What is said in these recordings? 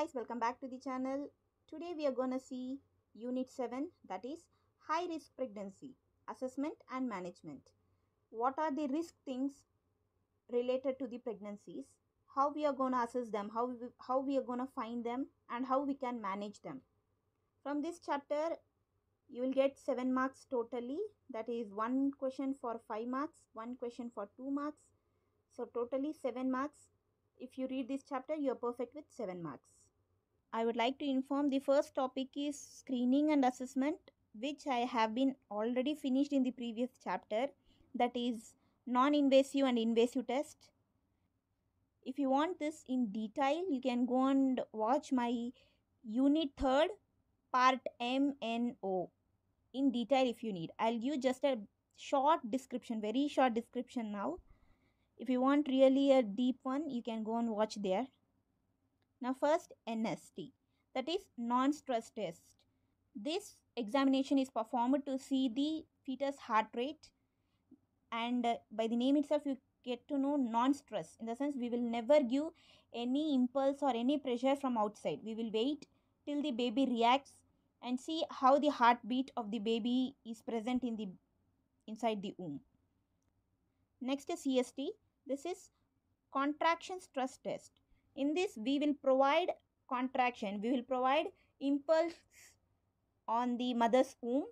guys, welcome back to the channel. Today we are to see Unit 7 that is High Risk Pregnancy Assessment and Management. What are the risk things related to the pregnancies? How we are to assess them, how we, how we are to find them and how we can manage them. From this chapter you will get 7 marks totally that is one question for 5 marks, one question for 2 marks. So totally 7 marks if you read this chapter you are perfect with 7 marks i would like to inform the first topic is screening and assessment which i have been already finished in the previous chapter. That is non invasive and invasive test. If you want this in detail you can go and watch my unit 3rd part mno in detail if you need. I'll give just a short description very short description now. If you want really a deep one you can go and watch there now first nst that is non-stress test. This examination is performed to see the fetus heart rate. And uh, by the name itself you get to know non-stress. In the sense we will never give any impulse or any pressure from outside. We will wait till the baby reacts and see how the heartbeat of the baby is present in the inside the womb. Next is cst this is contraction stress test in this we will provide contraction. We will provide impulse on the mother's womb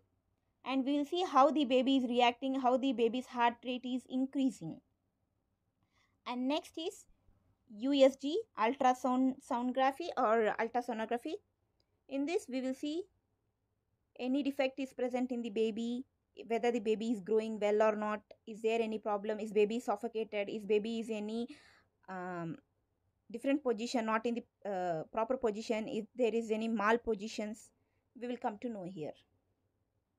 and we will see how the baby is reacting how the baby's heart rate is increasing. And next is usg ultrasound soundography or ultrasonography. In this we will see any defect is present in the baby whether the baby is growing well or not. Is there any problem? Is baby suffocated? Is baby is any um, different position not in the uh, proper position. If there is any malpositions we will come to know here.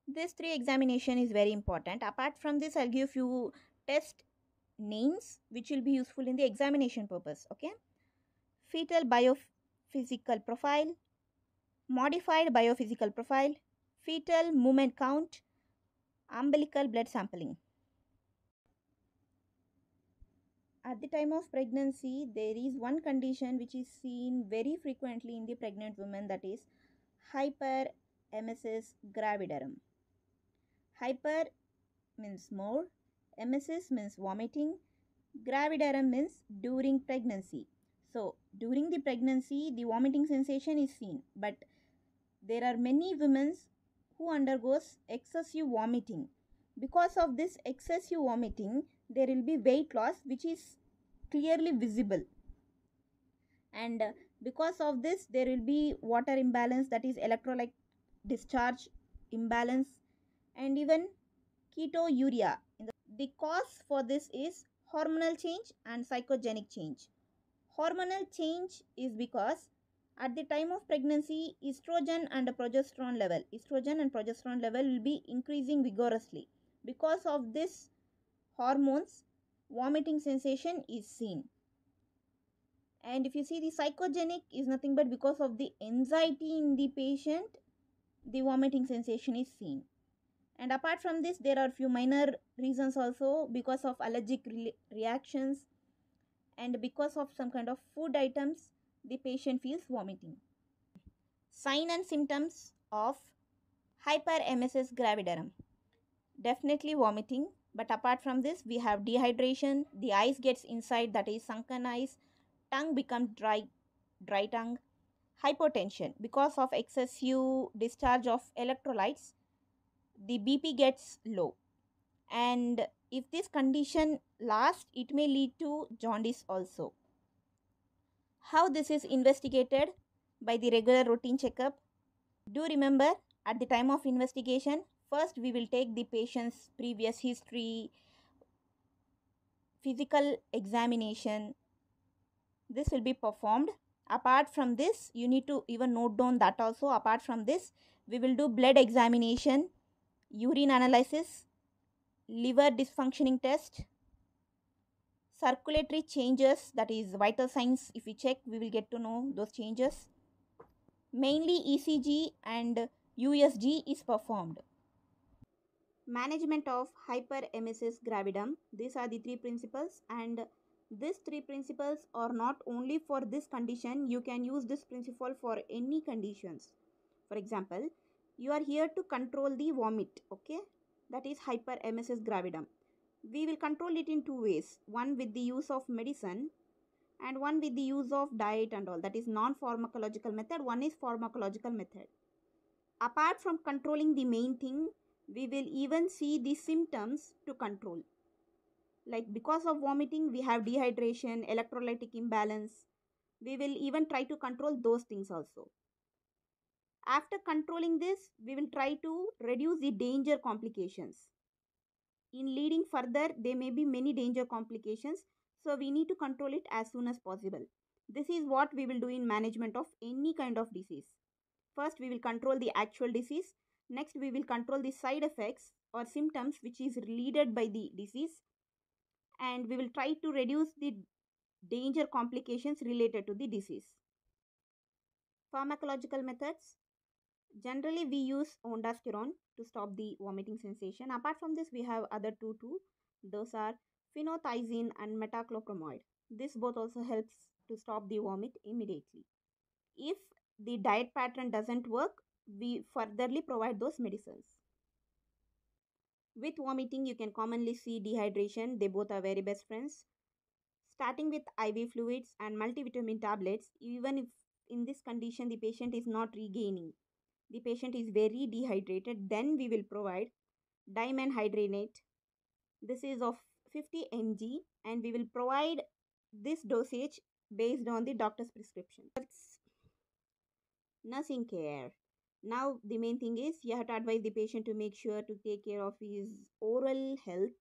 This three examination is very important. Apart from this i'll give few test names which will be useful in the examination purpose okay? Fetal biophysical profile modified biophysical profile fetal movement count umbilical blood sampling. At the time of pregnancy, there is one condition which is seen very frequently in the pregnant women that is hyperemesis gravidarum. Hyper means more, emesis means vomiting, gravidarum means during pregnancy. So, during the pregnancy, the vomiting sensation is seen, but there are many women who undergoes excessive vomiting. Because of this excessive vomiting, there will be weight loss which is clearly visible. And uh, because of this, there will be water imbalance that is electrolyte discharge imbalance and even ketonuria. The cause for this is hormonal change and psychogenic change. Hormonal change is because at the time of pregnancy estrogen and progesterone level estrogen and progesterone level will be increasing vigorously because of this hormones vomiting sensation is seen and if you see the psychogenic is nothing but because of the anxiety in the patient the vomiting sensation is seen and apart from this there are few minor reasons also because of allergic re reactions and because of some kind of food items the patient feels vomiting. Sign and symptoms of hyperemesis gravidarum. Definitely vomiting, but apart from this, we have dehydration, the eyes gets inside that is sunken eyes, tongue becomes dry, dry tongue, hypotension. Because of excessive discharge of electrolytes, the BP gets low. And if this condition lasts, it may lead to jaundice also. How this is investigated? By the regular routine checkup. Do remember at the time of investigation, first we will take the patient's previous history, physical examination. This will be performed. Apart from this, you need to even note down that also. Apart from this, we will do blood examination, urine analysis, liver dysfunctioning test, circulatory changes that is vital signs if we check we will get to know those changes mainly ecg and usg is performed management of hyperemesis gravidum. These are the three principles and these three principles are not only for this condition. You can use this principle for any conditions. For example you are here to control the vomit okay? That is hyperemesis gravidum. We will control it in two ways. One with the use of medicine and one with the use of diet and all. That is non pharmacological method. One is pharmacological method. Apart from controlling the main thing we will even see the symptoms to control. Like because of vomiting we have dehydration electrolytic imbalance. We will even try to control those things also. After controlling this we will try to reduce the danger complications. In leading further there may be many danger complications so we need to control it as soon as possible. This is what we will do in management of any kind of disease. First we will control the actual disease next we will control the side effects or symptoms which is related by the disease and we will try to reduce the danger complications related to the disease. Pharmacological methods. Generally, we use ondansetron to stop the vomiting sensation. Apart from this, we have other two too. Those are phenothiazine and metoclopramide. This both also helps to stop the vomit immediately. If the diet pattern doesn't work, we furtherly provide those medicines. With vomiting, you can commonly see dehydration. They both are very best friends. Starting with IV fluids and multivitamin tablets, even if in this condition the patient is not regaining, the patient is very dehydrated, then we will provide dimenhydrinate. This is of 50 mg and we will provide this dosage based on the doctor's prescription. Nursing care now the main thing is you have to advise the patient to make sure to take care of his oral health.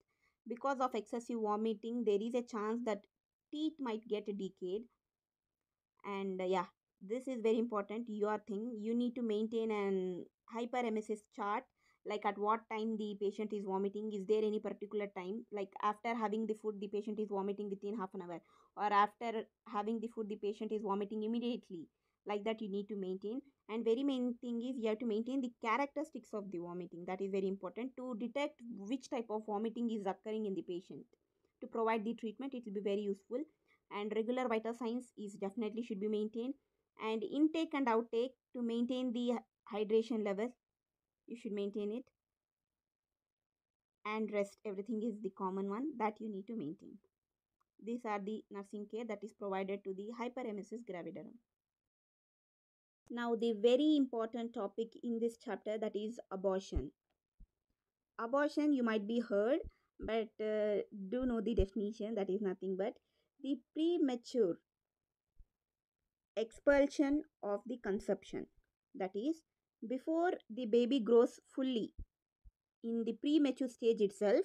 Because of excessive vomiting there is a chance that teeth might get decayed. And uh, yeah this is very important your thing. You need to maintain an hyperemesis chart like at what time the patient is vomiting. Is there any particular time? Like after having the food the patient is vomiting within half an hour. Or after having the food the patient is vomiting immediately. Like that you need to maintain and very main thing is you have to maintain the characteristics of the vomiting. That is very important. To detect which type of vomiting is occurring in the patient. To provide the treatment it will be very useful. And regular vital signs is definitely should be maintained. And intake and outtake to maintain the hydration level you should maintain it. And rest everything is the common one that you need to maintain. These are the nursing care that is provided to the hyperemesis gravidarum now, the very important topic in this chapter that is abortion. Abortion, you might be heard, but uh, do know the definition that is nothing but the premature expulsion of the conception. That is, before the baby grows fully in the premature stage itself,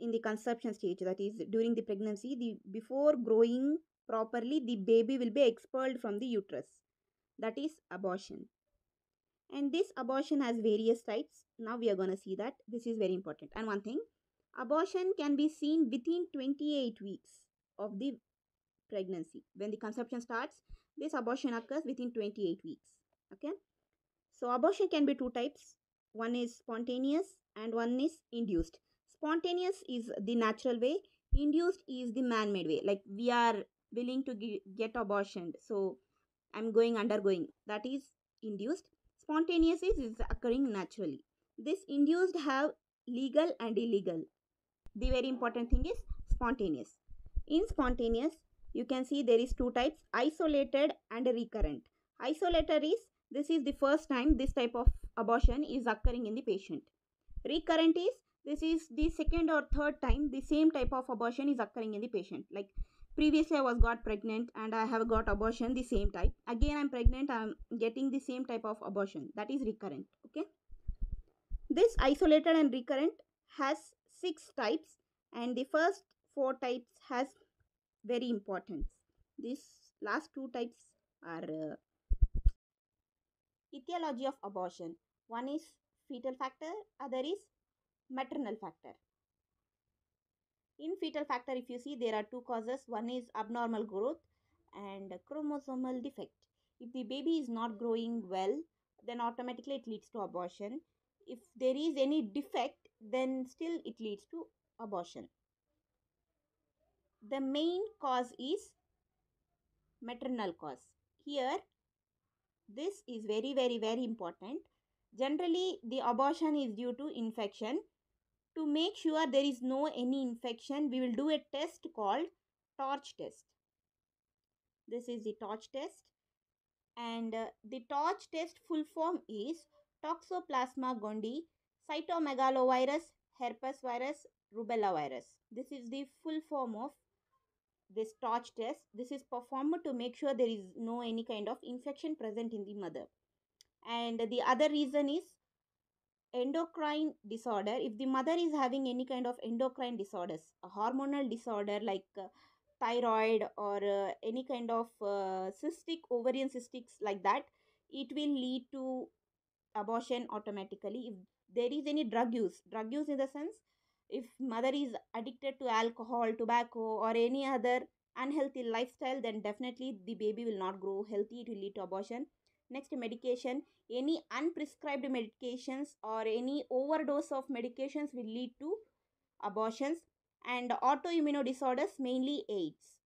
in the conception stage, that is during the pregnancy, the before growing properly, the baby will be expelled from the uterus that is abortion. And this abortion has various types. Now we are going to see that. This is very important. And one thing abortion can be seen within 28 weeks of the pregnancy. When the conception starts this abortion occurs within 28 weeks. Okay? So abortion can be two types. One is spontaneous and one is induced. Spontaneous is the natural way. Induced is the man-made way. Like we are willing to get abortion. So I'm going undergoing that is induced. Spontaneous is, occurring naturally. This induced have legal and illegal. The very important thing is spontaneous. In spontaneous, you can see there is two types isolated and recurrent. Isolated is this is the first time this type of abortion is occurring in the patient. Recurrent is this is the second or third time the same type of abortion is occurring in the patient. Like previously i was got pregnant and i have got abortion the same type. Again i'm pregnant i'm getting the same type of abortion. That is recurrent okay? This isolated and recurrent has six types and the first four types has very importance. These last two types are uh, etiology of abortion. One is fetal factor other is maternal factor in fetal factor, if you see, there are two causes. One is abnormal growth and chromosomal defect. If the baby is not growing well, then automatically it leads to abortion. If there is any defect, then still it leads to abortion. the main cause is maternal cause. Here, this is very, very, very important. Generally, the abortion is due to infection. To make sure there is no any infection, we will do a test called torch test. This is the torch test. And uh, the torch test full form is Toxoplasma gondii, cytomegalovirus, herpes virus, rubella virus. This is the full form of this torch test. This is performed to make sure there is no any kind of infection present in the mother. And the other reason is endocrine disorder. If the mother is having any kind of endocrine disorders, a hormonal disorder like uh, thyroid or uh, any kind of uh, cystic ovarian cystics like that, it will lead to abortion automatically. If there is any drug use, drug use in the sense if mother is addicted to alcohol tobacco or any other unhealthy lifestyle then definitely the baby will not grow healthy it will lead to abortion next medication any unprescribed medications or any overdose of medications will lead to abortions and autoimmune disorders mainly aids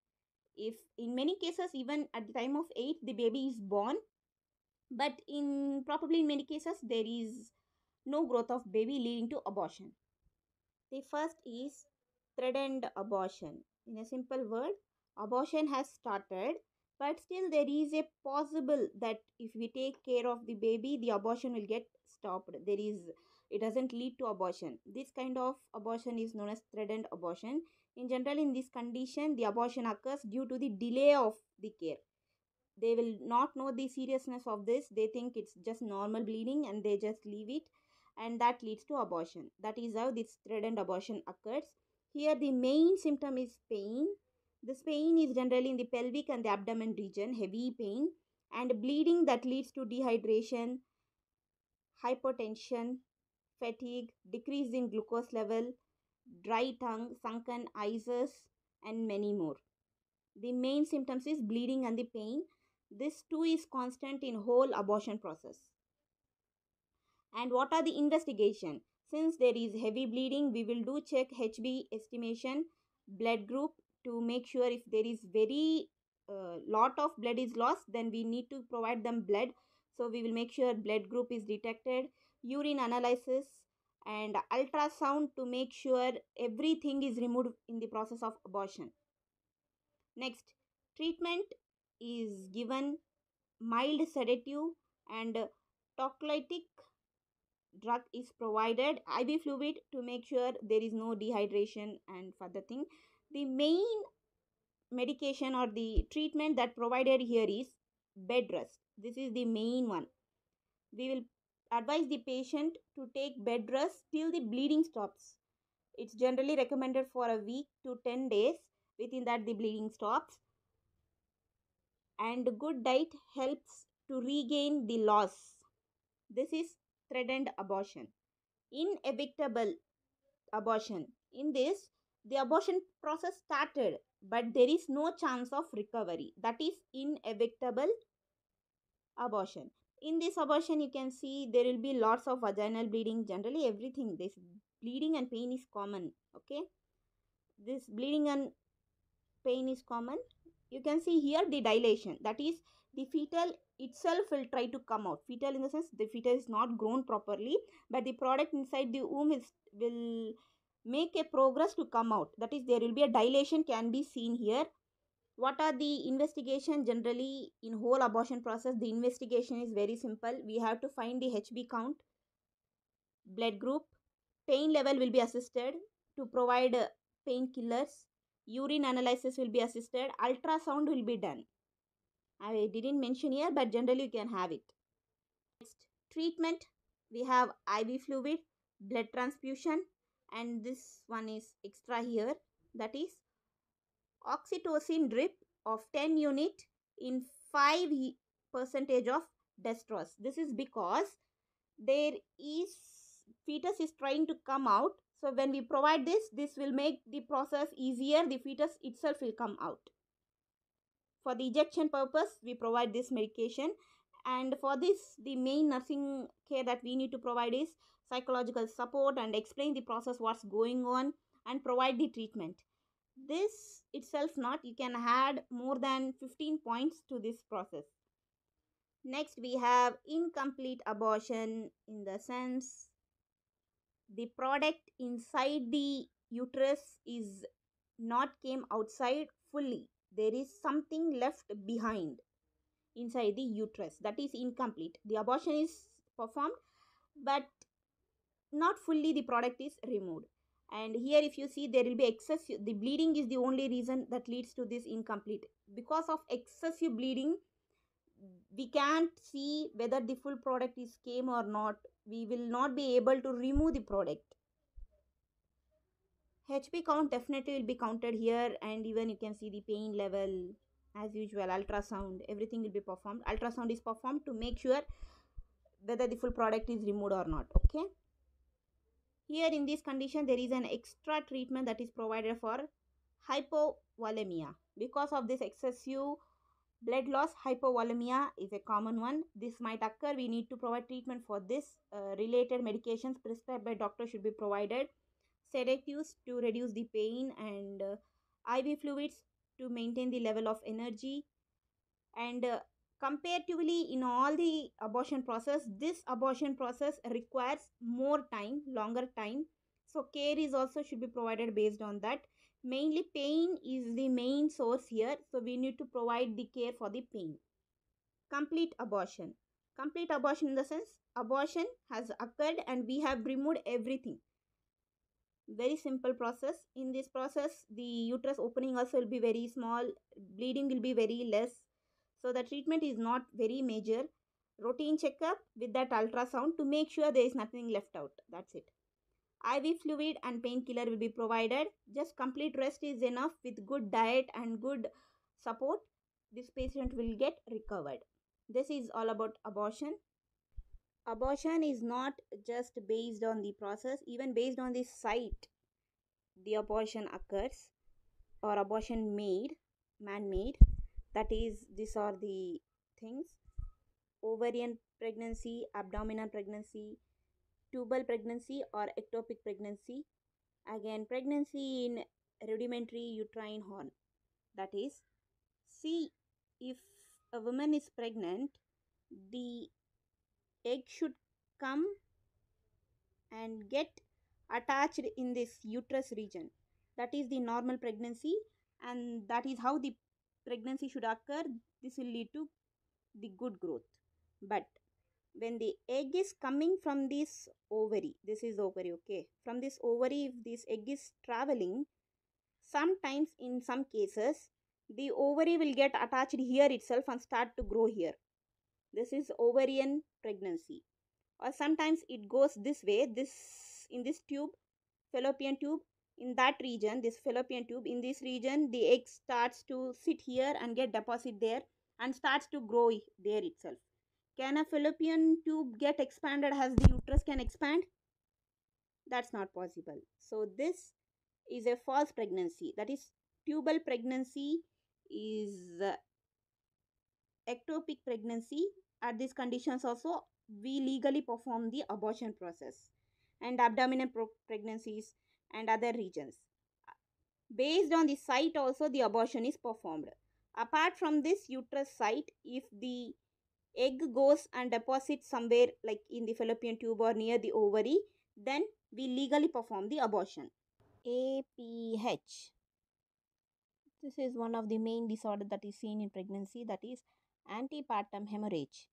if in many cases even at the time of aids the baby is born but in probably in many cases there is no growth of baby leading to abortion the first is threatened abortion. In a simple word, abortion has started, but still there is a possible that if we take care of the baby, the abortion will get stopped. There is it doesn't lead to abortion. This kind of abortion is known as threatened abortion. In general, in this condition, the abortion occurs due to the delay of the care. They will not know the seriousness of this. They think it's just normal bleeding and they just leave it and that leads to abortion. That is how this threatened abortion occurs. Here the main symptom is pain. This pain is generally in the pelvic and the abdomen region, heavy pain and bleeding that leads to dehydration, hypotension, fatigue, decrease in glucose level, dry tongue, sunken eyes and many more. The main symptoms is bleeding and the pain. This too is constant in whole abortion process and what are the investigation since there is heavy bleeding we will do check hb estimation blood group to make sure if there is very uh, lot of blood is lost then we need to provide them blood. So we will make sure blood group is detected urine analysis and ultrasound to make sure everything is removed in the process of abortion. Next treatment is given mild sedative and tocolytic drug is provided iv fluid to make sure there is no dehydration and further thing the main medication or the treatment that provided here is bed rest. This is the main one. We will advise the patient to take bed rest till the bleeding stops. It's generally recommended for a week to 10 days. Within that the bleeding stops. And good diet helps to regain the loss. This is threatened abortion. Inevitable abortion. In this, the abortion process started, but there is no chance of recovery. That is inevitable abortion. In this abortion, you can see there will be lots of vaginal bleeding. Generally, everything this bleeding and pain is common. Okay, this bleeding and pain is common. You can see here the dilation. That is the fetal itself will try to come out fetal in the sense the fetus is not grown properly but the product inside the womb is will make a progress to come out. That is there will be a dilation can be seen here. What are the investigation generally in whole abortion process? The investigation is very simple. We have to find the hb count blood group pain level will be assisted to provide uh, painkillers urine analysis will be assisted ultrasound will be done. I didn't mention here, but generally you can have it. Next, treatment. We have IV fluid, blood transfusion, and this one is extra here. That is oxytocin drip of 10 unit in 5 percentage of dextrose. This is because there is fetus is trying to come out. So when we provide this, this will make the process easier. The fetus itself will come out. For the ejection purpose, we provide this medication and for this the main nursing care that we need to provide is psychological support and explain the process what's going on and provide the treatment. This itself not you can add more than 15 points to this process. Next we have incomplete abortion in the sense the product inside the uterus is not came outside fully. There is something left behind inside the uterus that is incomplete. The abortion is performed but not fully the product is removed. And here if you see there will be excessive the bleeding is the only reason that leads to this incomplete. Because of excessive bleeding we can't see whether the full product is came or not. We will not be able to remove the product. Hb count definitely will be counted here and even you can see the pain level as usual ultrasound everything will be performed. Ultrasound is performed to make sure whether the full product is removed or not okay here in this condition there is an extra treatment that is provided for hypovolemia. Because of this excessive blood loss hypovolemia is a common one. This might occur. We need to provide treatment for this uh, related medications prescribed by doctor should be provided. Sedatives to reduce the pain and uh, iv fluids to maintain the level of energy. And uh, comparatively in all the abortion process this abortion process requires more time longer time. So care is also should be provided based on that. Mainly pain is the main source here. So we need to provide the care for the pain. Complete abortion. Complete abortion in the sense abortion has occurred and we have removed everything. Very simple process. In this process the uterus opening also will be very small bleeding will be very less so the treatment is not very major. Routine checkup with that ultrasound to make sure there is nothing left out. That's it. Iv fluid and painkiller will be provided. Just complete rest is enough with good diet and good support. This patient will get recovered. This is all about abortion. Abortion is not just based on the process. Even based on the site the abortion occurs or abortion made man made that is these are the things. Ovarian pregnancy abdominal pregnancy tubal pregnancy or ectopic pregnancy. Again pregnancy in rudimentary uterine horn. That is see if a woman is pregnant the egg should come and get attached in this uterus region. That is the normal pregnancy and that is how the pregnancy should occur this will lead to the good growth. But when the egg is coming from this ovary this is ovary okay? From this ovary if this egg is traveling sometimes in some cases the ovary will get attached here itself and start to grow here. This is ovarian pregnancy. Or sometimes it goes this way this in this tube fallopian tube in that region this fallopian tube in this region the egg starts to sit here and get deposit there and starts to grow there itself. Can a fallopian tube get expanded? As the uterus can expand? That's not possible. So this is a false pregnancy. That is tubal pregnancy is uh, ectopic pregnancy. At these conditions also we legally perform the abortion process. And abdominal pregnancies and other regions. Based on the site also the abortion is performed. Apart from this uterus site if the egg goes and deposits somewhere like in the fallopian tube or near the ovary then we legally perform the abortion. Aph this is one of the main disorder that is seen in pregnancy that is antepartum hemorrhage.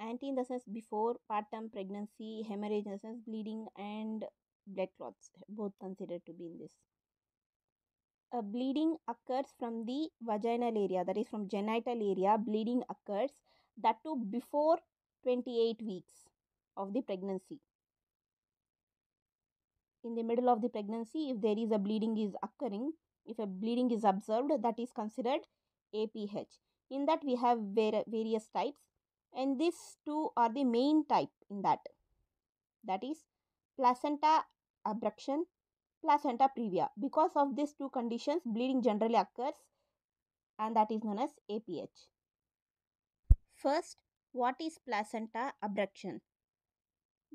Anti in the sense before partum pregnancy hemorrhage in the sense bleeding and blood clots both considered to be in this. A bleeding occurs from the vaginal area that is from genital area bleeding occurs that too before 28 weeks of the pregnancy. In the middle of the pregnancy if there is a bleeding is occurring if a bleeding is observed that is considered aph in that we have various types and these two are the main type in that. That is placenta abruption placenta previa because of these two conditions bleeding generally occurs and that is known as aph first what is placenta abruption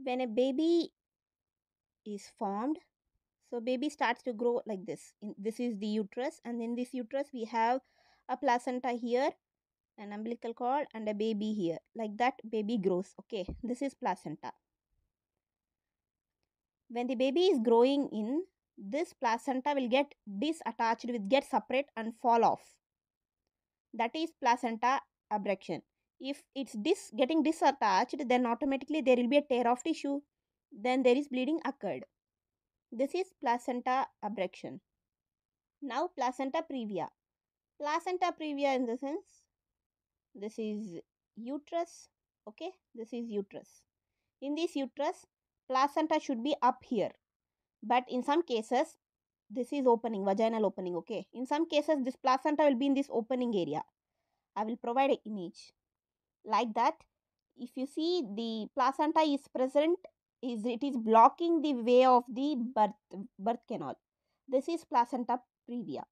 when a baby is formed So baby starts to grow like this. In, this is the uterus and in this uterus we have a placenta here, an umbilical cord and a baby here. Like that baby grows. Okay, this is placenta. When the baby is growing in, this placenta will get disattached, will get separate and fall off. That is placenta abruption. If it's dis getting disattached, then automatically there will be a tear of tissue. Then there is bleeding occurred. This is placenta abruption. Now placenta previa. Placenta previa in the sense this is uterus. Okay, this is uterus. In this uterus, placenta should be up here. But in some cases, this is opening, vaginal opening. Okay, in some cases, this placenta will be in this opening area. I will provide an image like that. If you see the placenta is present is it is blocking the way of the birth birth canal. This is placenta previa.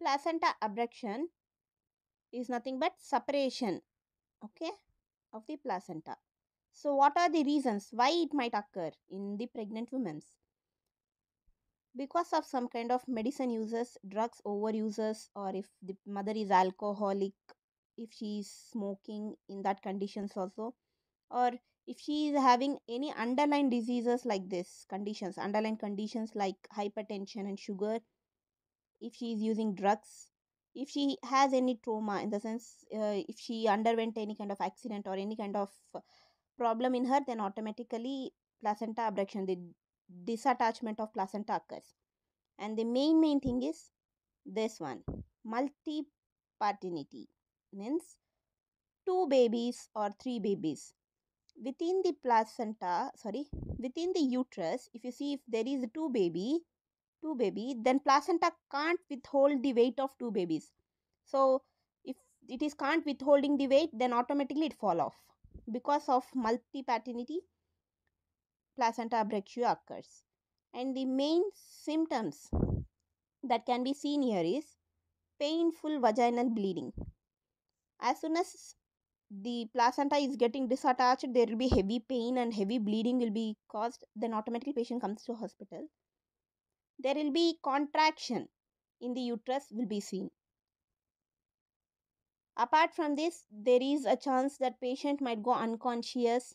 Placenta abruption is nothing but separation okay of the placenta. So what are the reasons why it might occur in the pregnant women's? Because of some kind of medicine uses, drugs overuses or if the mother is alcoholic, if she is smoking in that conditions also or if she is having any underlying diseases like this conditions underlying conditions like hypertension and sugar if she is using drugs if she has any trauma in the sense uh, if she underwent any kind of accident or any kind of problem in her then automatically placenta abruption the disattachment of placenta occurs. And the main main thing is this one multi-paternity means two babies or three babies within the placenta sorry within the uterus. If you see if there is two baby two baby then placenta can't withhold the weight of two babies. So if it is can't withholding the weight then automatically it fall off because of multi paternity placenta abruptio occurs. And the main symptoms that can be seen here is painful vaginal bleeding. As soon as the placenta is getting disattached there will be heavy pain and heavy bleeding will be caused. Then automatically patient comes to hospital. There will be contraction in the uterus will be seen apart from this there is a chance that patient might go unconscious.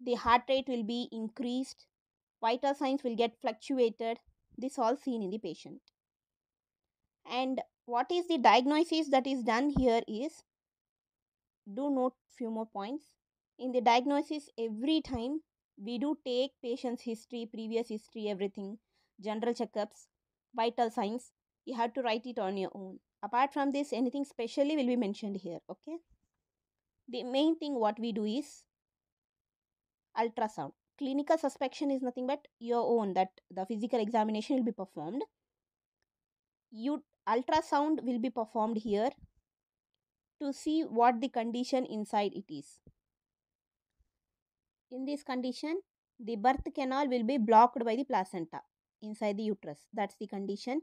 The heart rate will be increased. Vital signs will get fluctuated. This all seen in the patient. And what is the diagnosis that is done here is do note few more points. In the diagnosis every time we do take patient's history previous history everything general checkups vital signs you have to write it on your own apart from this anything specially will be mentioned here okay? The main thing what we do is ultrasound. Clinical suspicion is nothing but your own that the physical examination will be performed. You ultrasound will be performed here to see what the condition inside it is. In this condition the birth canal will be blocked by the placenta inside the uterus. That's the condition.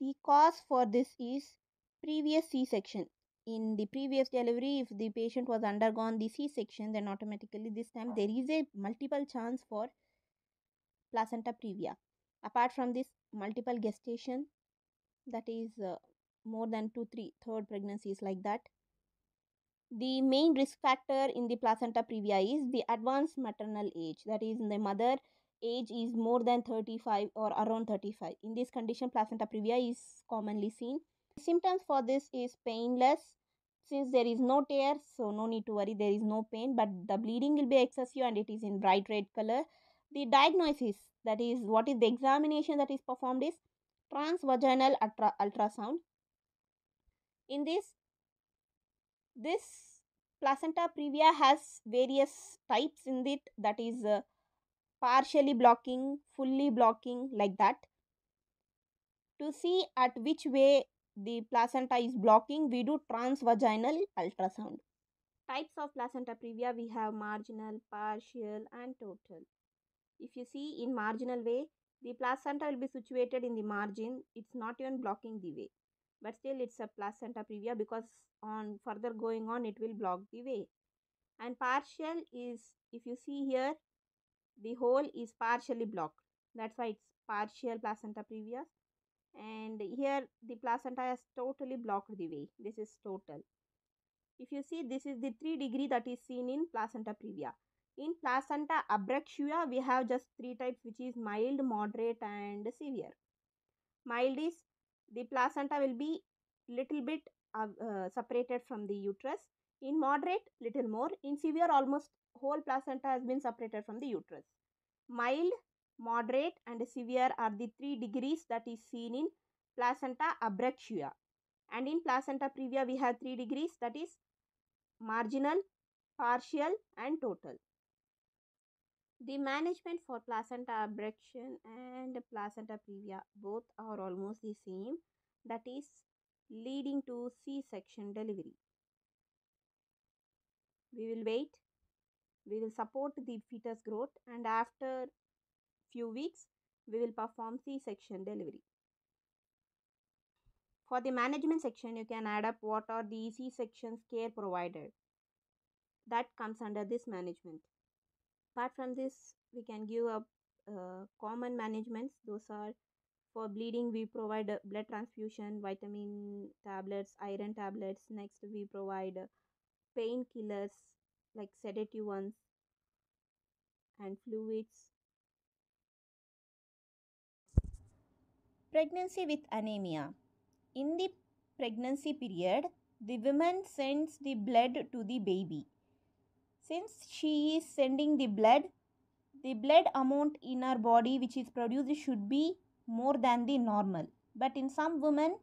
The cause for this is previous c-section in the previous delivery if the patient was undergone the c-section then automatically this time there is a multiple chance for placenta previa. Apart from this multiple gestation that is uh, more than two three third pregnancies like that. The main risk factor in the placenta previa is the advanced maternal age. That is the mother age is more than 35 or around 35 in this condition placenta previa is commonly seen symptoms for this is painless. Since there is no tear so no need to worry there is no pain but the bleeding will be excessive and it is in bright red color. The diagnosis that is what is the examination that is performed is transvaginal ultra ultrasound. In this this placenta previa has various types in it that is uh, partially blocking fully blocking like that. To see at which way the placenta is blocking we do transvaginal ultrasound. Types of placenta previa we have marginal partial and total. If you see in marginal way the placenta will be situated in the margin. It's not even blocking the way. But still it's a placenta previa because on further going on it will block the way. And partial is if you see here the hole is partially blocked. That's why it's partial placenta previa and here the placenta has totally blocked the way. This is total. If you see this is the 3 degree that is seen in placenta previa. In placenta abruptia we have just three types which is mild moderate and severe. Mild is the placenta will be little bit uh, uh, separated from the uterus. In moderate little more. In severe almost whole placenta has been separated from the uterus. Mild moderate and severe are the three degrees that is seen in placenta abruptia and in placenta previa we have three degrees that is marginal partial and total. The management for placenta abruption and placenta previa both are almost the same that is leading to c-section delivery. We will wait. We will support the fetus growth and after few weeks we will perform c-section delivery. For the management section you can add up what are the c-sections care provided that comes under this management. Apart from this we can give up uh, common managements. Those are for bleeding we provide uh, blood transfusion vitamin tablets iron tablets. Next we provide uh, painkillers like sedative ones and fluids pregnancy with anemia. In the pregnancy period the woman sends the blood to the baby. Since she is sending the blood the blood amount in her body which is produced should be more than the normal. But in some women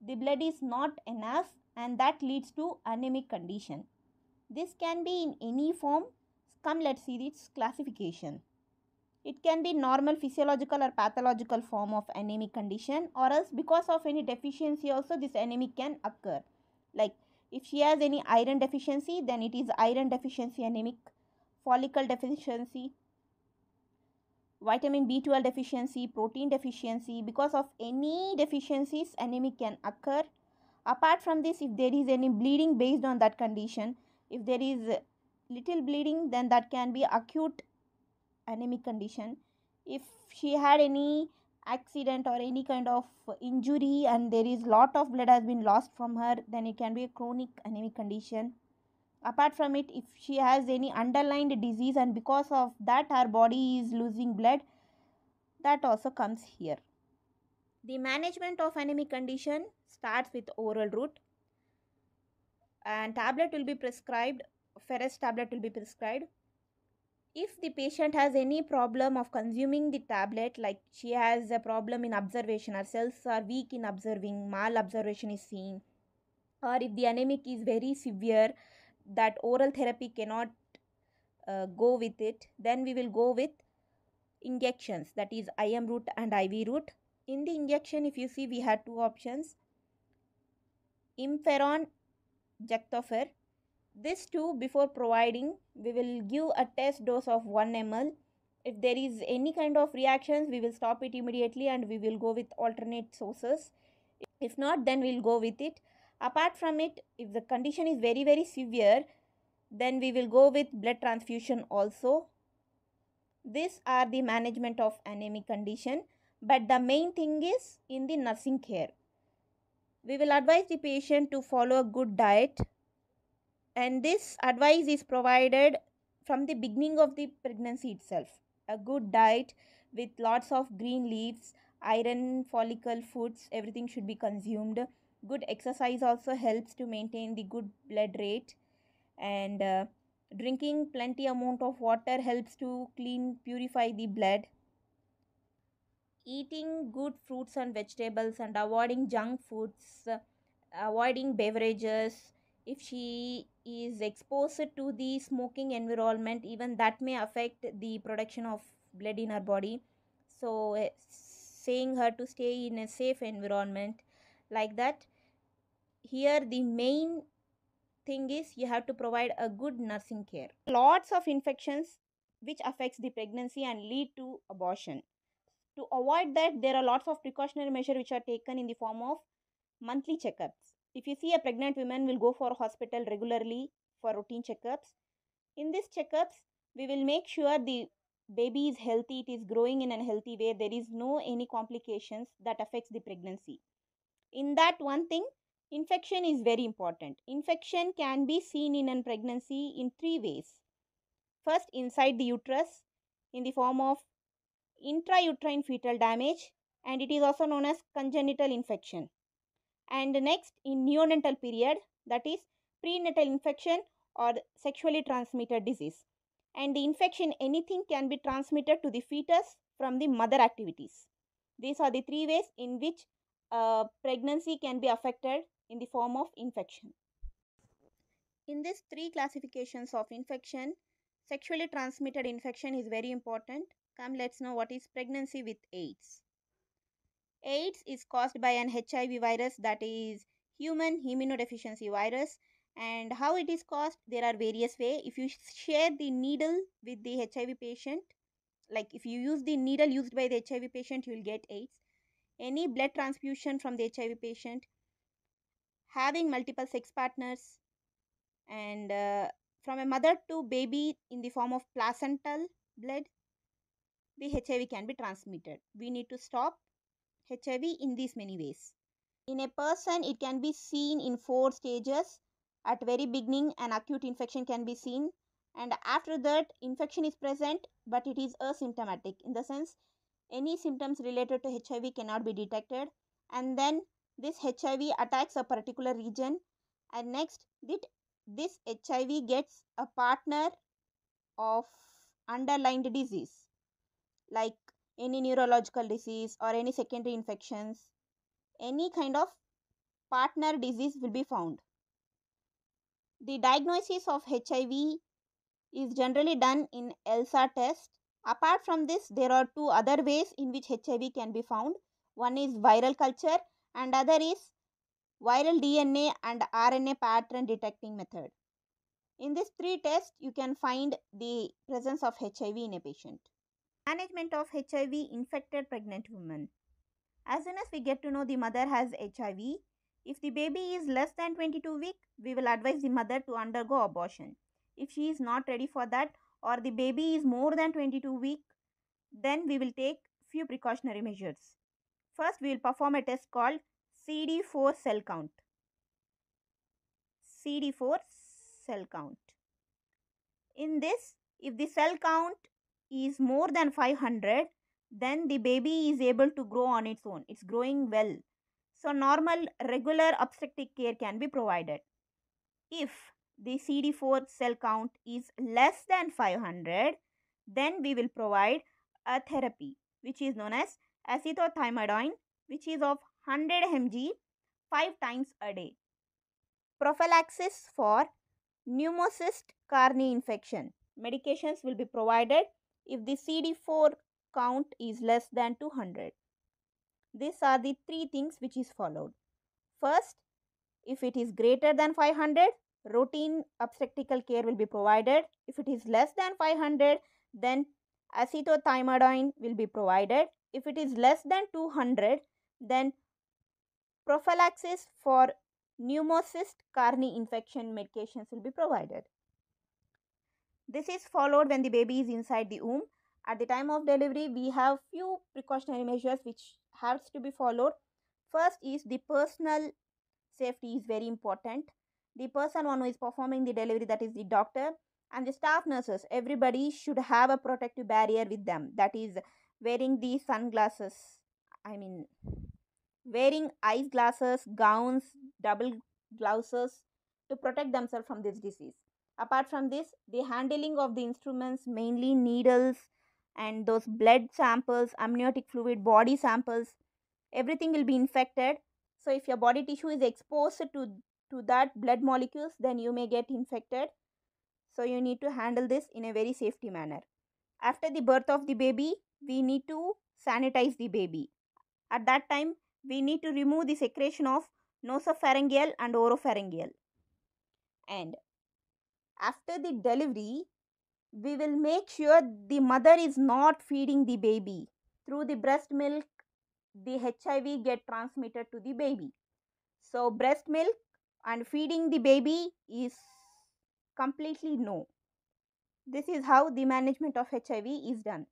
the blood is not enough and that leads to anemic condition. This can be in any form. Come let's see its classification it can be normal physiological or pathological form of anemic condition or else because of any deficiency also this anemic can occur. Like if she has any iron deficiency then it is iron deficiency anemic follicle deficiency vitamin b12 deficiency protein deficiency. Because of any deficiencies anemic can occur. Apart from this if there is any bleeding based on that condition if there is little bleeding then that can be acute anemic condition. If she had any accident or any kind of injury and there is lot of blood has been lost from her then it can be a chronic anemic condition. Apart from it if she has any underlying disease and because of that her body is losing blood that also comes here. The management of anemic condition starts with oral route. And tablet will be prescribed ferrous tablet will be prescribed if the patient has any problem of consuming the tablet like she has a problem in observation her cells are weak in observing malabsorption is seen or if the anemic is very severe that oral therapy cannot uh, go with it then we will go with injections that is im route and iv route. In the injection if you see we had two options. Imferon Jectofer this too before providing we will give a test dose of 1 ml. If there is any kind of reactions we will stop it immediately and we will go with alternate sources. If not then we'll go with it. Apart from it if the condition is very very severe then we will go with blood transfusion also. These are the management of anemic condition. But the main thing is in the nursing care. We will advise the patient to follow a good diet and this advice is provided from the beginning of the pregnancy itself. A good diet with lots of green leaves iron follicle foods everything should be consumed. Good exercise also helps to maintain the good blood rate. And uh, drinking plenty amount of water helps to clean purify the blood. Eating good fruits and vegetables and avoiding junk foods uh, avoiding beverages. If she is exposed to the smoking environment even that may affect the production of blood in her body. So uh, saying her to stay in a safe environment like that here the main thing is you have to provide a good nursing care. Lots of infections which affects the pregnancy and lead to abortion. To avoid that there are lots of precautionary measures which are taken in the form of monthly checkups if you see a pregnant woman will go for hospital regularly for routine checkups in these checkups we will make sure the baby is healthy, it is growing in a healthy way, there is no any complications that affects the pregnancy. In that one thing, infection is very important. Infection can be seen in a pregnancy in three ways. First, inside the uterus in the form of intrauterine fetal damage and it is also known as congenital infection. And next, in neonatal period, that is prenatal infection or sexually transmitted disease. And the infection, anything can be transmitted to the fetus from the mother activities. These are the three ways in which uh, pregnancy can be affected in the form of infection. In these three classifications of infection, sexually transmitted infection is very important. Come, let's know what is pregnancy with AIDS. AIDS is caused by an HIV virus that is human immunodeficiency virus. And how it is caused there are various way. If you share the needle with the hiv patient like if you use the needle used by the hiv patient you will get aids. Any blood transfusion from the hiv patient having multiple sex partners and uh, from a mother to baby in the form of placental blood the hiv can be transmitted. We need to stop hiv in these many ways. In a person it can be seen in four stages. At very beginning an acute infection can be seen. And after that infection is present but it is asymptomatic in the sense any symptoms related to hiv cannot be detected. And then this hiv attacks a particular region. And next this hiv gets a partner of underlined disease. Like any neurological disease or any secondary infections any kind of partner disease will be found the diagnosis of HIV is generally done in ELISA test. Apart from this, there are two other ways in which HIV can be found. One is viral culture and other is viral DNA and RNA pattern detecting method. In these three tests, you can find the presence of HIV in a patient. Management of HIV infected pregnant women. As soon as we get to know the mother has HIV, if the baby is less than 22 week, we will advise the mother to undergo abortion. If she is not ready for that or the baby is more than 22 week, then we will take few precautionary measures. First, we will perform a test called CD4 cell count. CD4 cell count. In this, if the cell count is more than 500, then the baby is able to grow on its own. It's growing well. So, normal regular obstetric care can be provided. If the CD4 cell count is less than 500, then we will provide a therapy which is known as azidothymidine which is of 100 mg 5 times a day. Prophylaxis for pneumocystis carinii infection. Medications will be provided if the CD4 count is less than 200. These are the three things which is followed. First, if it is greater than 500, routine obstetrical care will be provided. If it is less than 500, then azidothymidine will be provided. If it is less than 200, then prophylaxis for pneumocystis carinii infection medications will be provided. This is followed when the baby is inside the womb. At the time of delivery, we have few precautionary measures which has to be followed. First is the personal safety is very important. The person one who is performing the delivery that is the doctor and the staff nurses everybody should have a protective barrier with them that is wearing the sunglasses I mean wearing eyes glasses gowns double blouses to protect themselves from this disease. Apart from this, the handling of the instruments, mainly needles, and those blood samples, amniotic fluid, body samples, everything will be infected. So if your body tissue is exposed to, to that blood molecules, then you may get infected. So you need to handle this in a very safety manner. After the birth of the baby, we need to sanitize the baby. At that time, we need to remove the secretion of nasopharyngeal and oropharyngeal. And after the delivery, we will make sure the mother is not feeding the baby through the breast milk the hiv get transmitted to the baby so breast milk and feeding the baby is completely no This is how the management of HIV is done.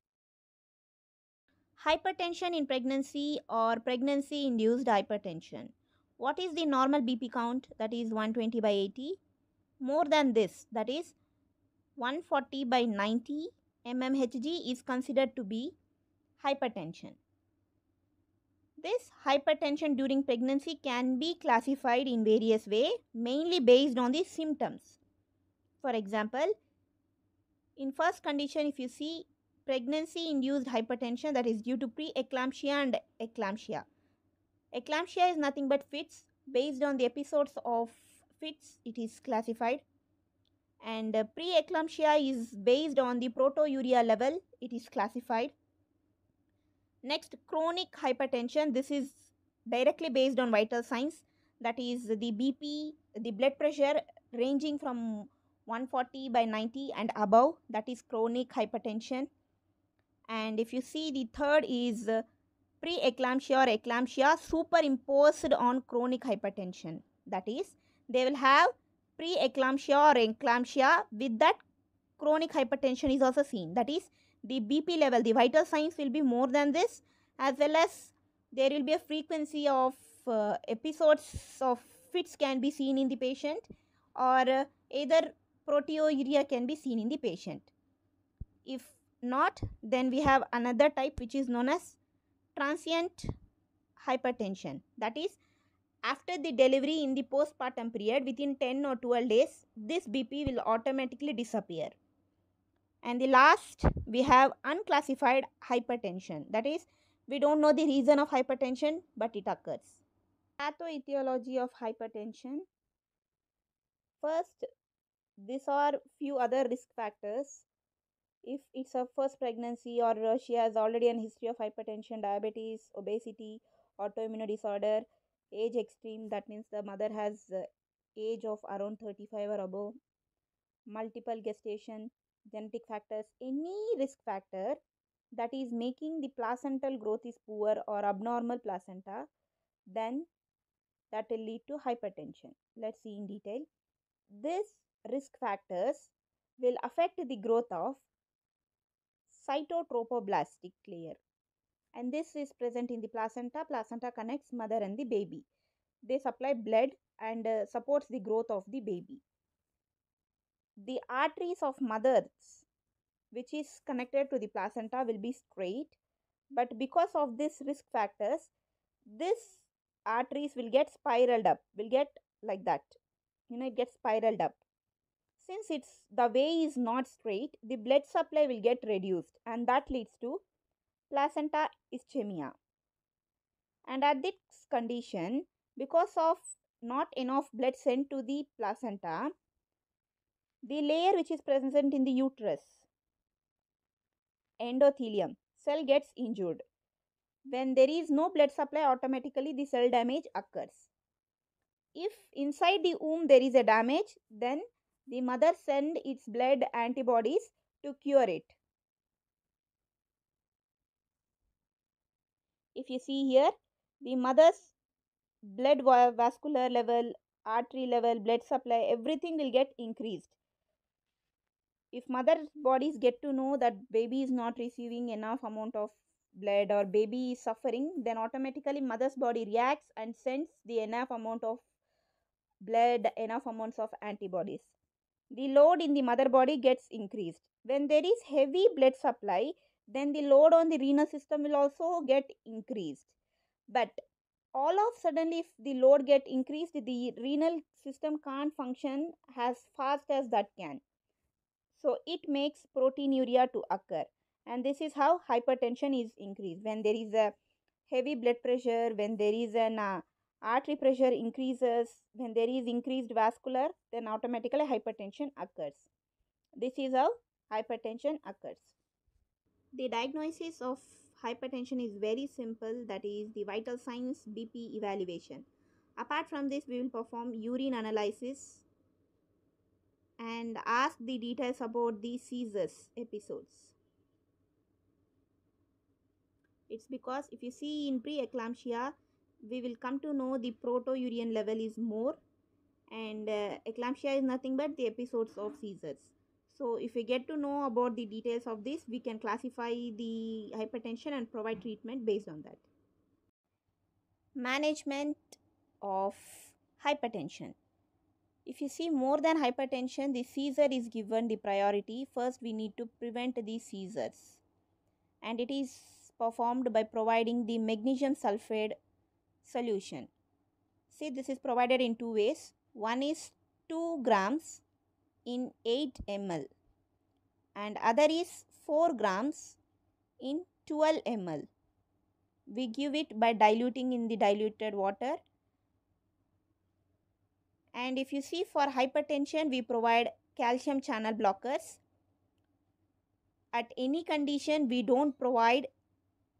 Hypertension in pregnancy or pregnancy induced hypertension. What is the normal BP count? That is 120 by 80. More than this, that is 140 by 90 mmHg is considered to be hypertension. This hypertension during pregnancy can be classified in various way, mainly based on the symptoms. For example, in first condition, if you see pregnancy induced hypertension that is due to preeclampsia and eclampsia. Eclampsia is nothing but fits. Based on the episodes of fits, it is classified. And uh, preeclampsia is based on the proteinuria level, it is classified. Next, chronic hypertension. This is directly based on vital signs, that is the BP, the blood pressure ranging from 140 by 90 and above, that is chronic hypertension. And if you see, the third is uh, preeclampsia or eclampsia superimposed on chronic hypertension. That is, they will have preeclampsia or eclampsia with that chronic hypertension is also seen. That is, the BP level, the vital signs will be more than this as well as there will be a frequency of uh, episodes of fits can be seen in the patient or uh, either proteinuria can be seen in the patient. If not, then we have another type which is known as transient hypertension. That is, after the delivery in the postpartum period within 10 or 12 days, this BP will automatically disappear. And the last, we have unclassified hypertension. That is, we don't know the reason of hypertension, but it occurs. Pathoetiology of hypertension. First, these are few other risk factors. If it's a first pregnancy or she has already a history of hypertension, diabetes, obesity, autoimmune disorder, age extreme, that means the mother has uh, age of around 35 or above, multiple gestation, genetic factors, any risk factor that is making the placental growth is poor or abnormal placenta, then that will lead to hypertension. Let's see in detail. this risk factors will affect the growth of cytotrophoblastic layer and this is present in the placenta. Placenta connects mother and the baby. They supply blood and uh, supports the growth of the baby. The arteries of mothers which is connected to the placenta will be straight but because of this risk factors this arteries will get spiraled up will get like that you know it gets spiraled up since it's the way is not straight the blood supply will get reduced and that leads to placenta ischemia and at this condition because of not enough blood sent to the placenta the layer which is present in the uterus endothelium cell gets injured. When there is no blood supply, automatically the cell damage occurs. If inside the womb there is a damage, then the mother send its blood antibodies to cure it. If you see here, the mother's blood vascular level, artery level, blood supply, everything will get increased. If mother's bodies get to know that baby is not receiving enough amount of blood or baby is suffering then automatically mother's body reacts and sends the enough amount of blood enough amounts of antibodies. The load in the mother body gets increased. When there is heavy blood supply then the load on the renal system will also get increased. But all of suddenly if the load get increased the renal system can't function as fast as that can. So it makes proteinuria to occur. And this is how hypertension is increased. When there is a heavy blood pressure when there is an uh, artery pressure increases when there is increased vascular then automatically hypertension occurs. This is how hypertension occurs the diagnosis of hypertension is very simple that is the vital signs bp evaluation apart from this we will perform urine analysis and ask the details about the seizures episodes. It's because if you see in preeclampsia, we will come to know the proteinuria level is more and uh, eclampsia is nothing but the episodes of seizures. So if we get to know about the details of this, we can classify the hypertension and provide treatment based on that. Management of hypertension. If you see more than hypertension, the seizure is given the priority. First, we need to prevent the seizures. And it is performed by providing the magnesium sulfate solution. See, this is provided in two ways. One is 2 grams in 8 ml and other is 4 grams in 12 ml. We give it by diluting in the diluted water. And if you see for hypertension we provide calcium channel blockers. At any condition we don't provide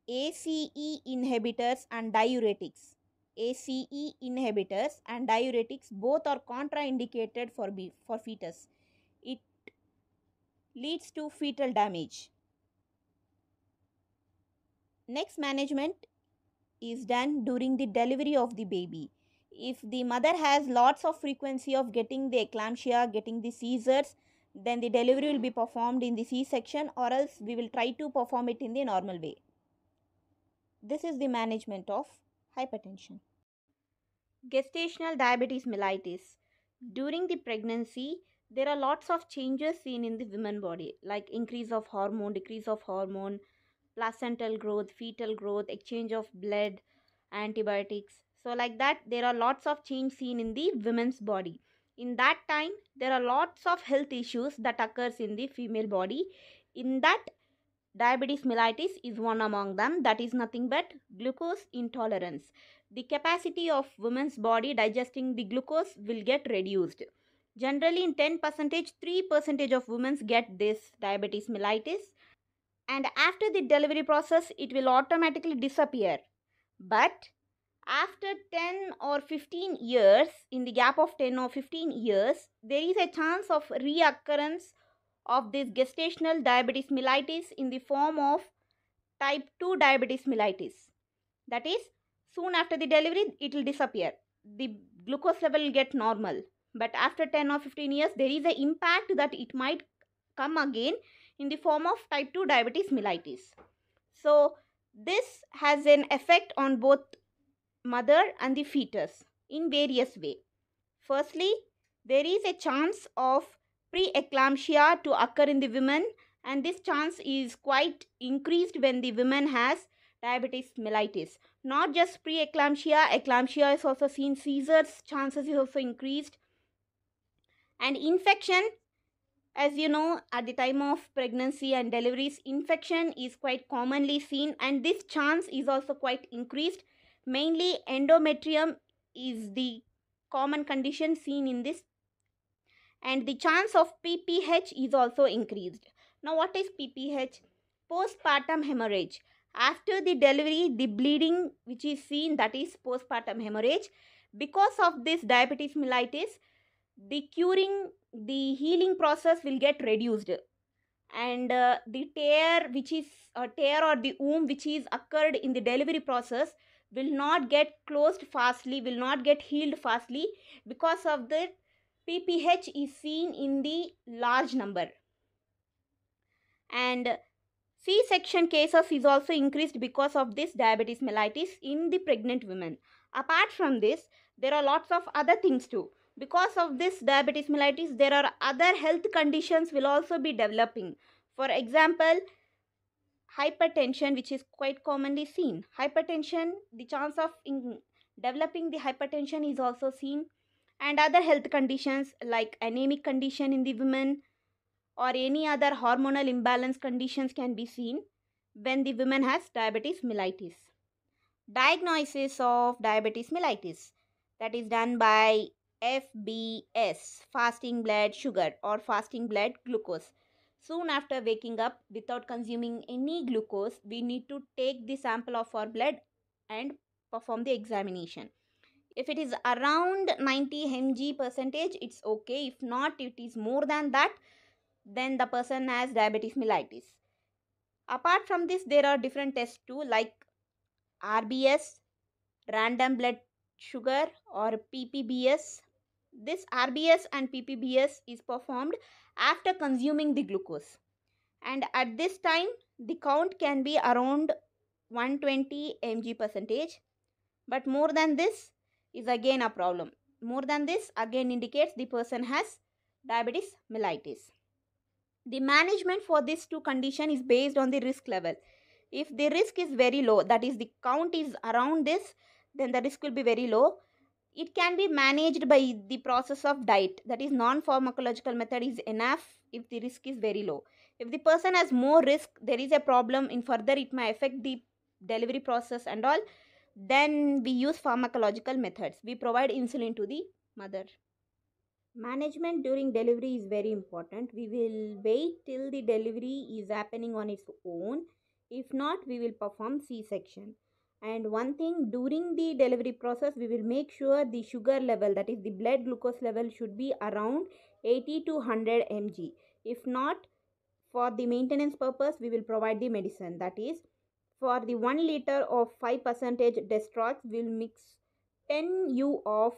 ACE inhibitors and diuretics. ACE inhibitors and diuretics both are contraindicated for for fetus leads to fetal damage next management is done during the delivery of the baby if the mother has lots of frequency of getting the eclampsia, getting the seizures, then the delivery will be performed in the C-section or else we will try to perform it in the normal way. This is the management of hypertension. Gestational diabetes mellitus. During the pregnancy, there are lots of changes seen in the women body like increase of hormone, decrease of hormone, placental growth, fetal growth, exchange of blood, antibiotics, so like that there are lots of change seen in the women's body. In that time there are lots of health issues that occurs in the female body. In that diabetes mellitus is one among them. That is nothing but glucose intolerance. The capacity of women's body digesting the glucose will get reduced generally in 10 percentage 3 percentage of women get this diabetes mellitus. And after the delivery process it will automatically disappear. But after 10 or 15 years in the gap of 10 or 15 years there is a chance of reoccurrence of this gestational diabetes mellitus in the form of type 2 diabetes mellitus. That is soon after the delivery it will disappear. The glucose level will get normal but after 10 or 15 years there is a impact that it might come again in the form of type 2 diabetes mellitus so this has an effect on both mother and the fetus in various way. Firstly, there is a chance of preeclampsia to occur in the women and this chance is quite increased when the woman has diabetes mellitus. Not just preeclampsia, eclampsia is also seen, seizures chances is also increased and infection as you know at the time of pregnancy and deliveries infection is quite commonly seen and this chance is also quite increased Mainly endometrium is the common condition seen in this and the chance of PPH is also increased. Now what is PPH? Postpartum hemorrhage. After the delivery, the bleeding which is seen that is postpartum hemorrhage. Because of this diabetes mellitus, the curing, the healing process will get reduced and uh, the tear which is a tear or the womb which is occurred in the delivery process will not get closed fastly, will not get healed fastly because of the PPH is seen in the large number. And C-section cases is also increased because of this diabetes mellitus in the pregnant women. Apart from this, there are lots of other things too. Because of this diabetes mellitus, there are other health conditions will also be developing. For example, hypertension which is quite commonly seen. Hypertension the chance of developing the hypertension is also seen. And other health conditions like anemic condition in the women or any other hormonal imbalance conditions can be seen when the woman has diabetes mellitus. Diagnosis of diabetes mellitus that is done by FBS fasting blood sugar or fasting blood glucose Soon after waking up without consuming any glucose, we need to take the sample of our blood and perform the examination. If it is around 90 mg percentage, it's okay. If not, it is more than that, then the person has diabetes mellitus. Apart from this, there are different tests too like RBS, random blood sugar or PPBS This RBS and PPBS is performed after consuming the glucose. And at this time, the count can be around 120 mg percentage. But more than this is again a problem. More than this again indicates the person has diabetes mellitus. The management for these two condition is based on the risk level. If the risk is very low, that is the count is around this, then the risk will be very low. It can be managed by the process of diet. That is non-pharmacological method is enough if the risk is very low. If the person has more risk, there is a problem in further it may affect the delivery process and all, then we use pharmacological methods. We provide insulin to the mother. Management during delivery is very important. We will wait till the delivery is happening on its own. If not, we will perform C-section. And one thing during the delivery process, we will make sure the sugar level, that is the blood glucose level, should be around 80 to 100 mg. If not, for the maintenance purpose, we will provide the medicine. That is, for the 1 liter of 5 percentage dextrose, we will mix 10 u of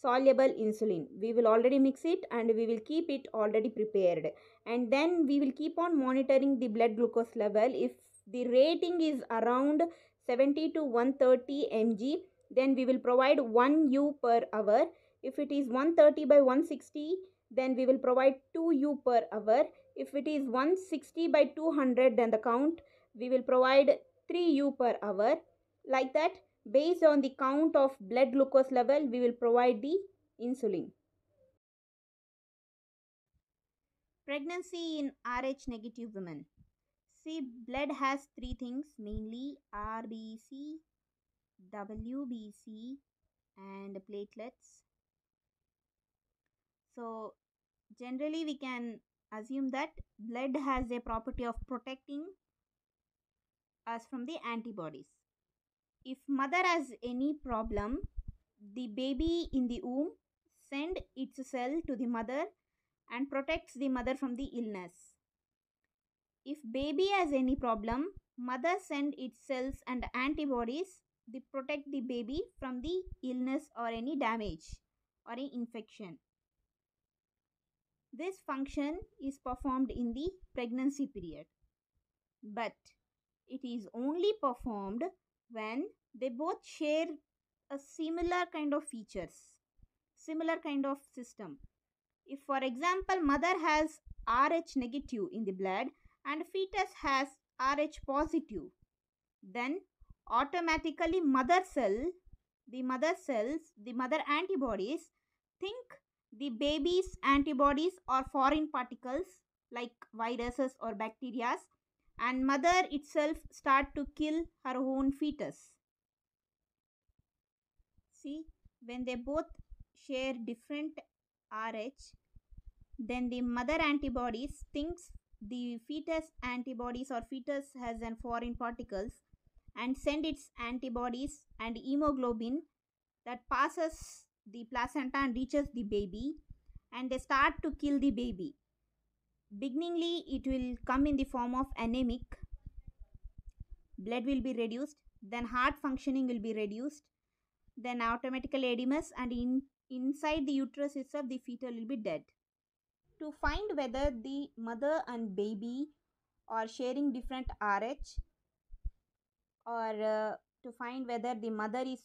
soluble insulin. We will already mix it and we will keep it already prepared. And then we will keep on monitoring the blood glucose level. If the rating is around 70 to 130 mg, then we will provide 1 u per hour. If it is 130 by 160, then we will provide 2 u per hour. If it is 160 by 200, then the count we will provide 3 u per hour. Like that, based on the count of blood glucose level, we will provide the insulin. Pregnancy in Rh negative women. See, blood has three things mainly RBC, WBC, and platelets. So, generally, we can assume that blood has a property of protecting us from the antibodies. If mother has any problem, the baby in the womb send its cell to the mother and protects the mother from the illness. If baby has any problem, mother send its cells and antibodies to protect the baby from the illness or any damage or any infection. This function is performed in the pregnancy period. But it is only performed when they both share a similar kind of features, similar kind of system. If, for example, mother has Rh negative in the blood and fetus has Rh positive, then automatically mother cell, the mother cells, the mother antibodies think the baby's antibodies are foreign particles like viruses or bacteria and mother itself start to kill her own fetus. See, when they both share different Rh, then the mother antibodies thinks the fetus antibodies or fetus has an foreign particles and send its antibodies and hemoglobin that passes the placenta and reaches the baby and they start to kill the baby. Beginningly, it will come in the form of anemic. Blood will be reduced, then heart functioning will be reduced, then automatically edemus and in, inside the uterus itself the fetal will be dead. To find whether the mother and baby are sharing different Rh or uh, to find whether the mother is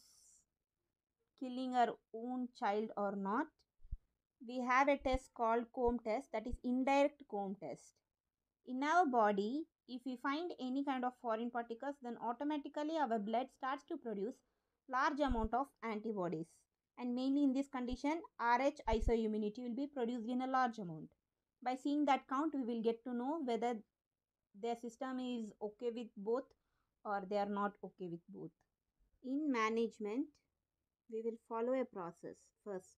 killing her own child or not, we have a test called Coombs test that is indirect Coombs test. In our body, if we find any kind of foreign particles, then automatically our blood starts to produce large amount of antibodies. And mainly in this condition, Rh isoimmunity will be produced in a large amount. By seeing that count, we will get to know whether their system is okay with both or they are not okay with both. In management, we will follow a process. First,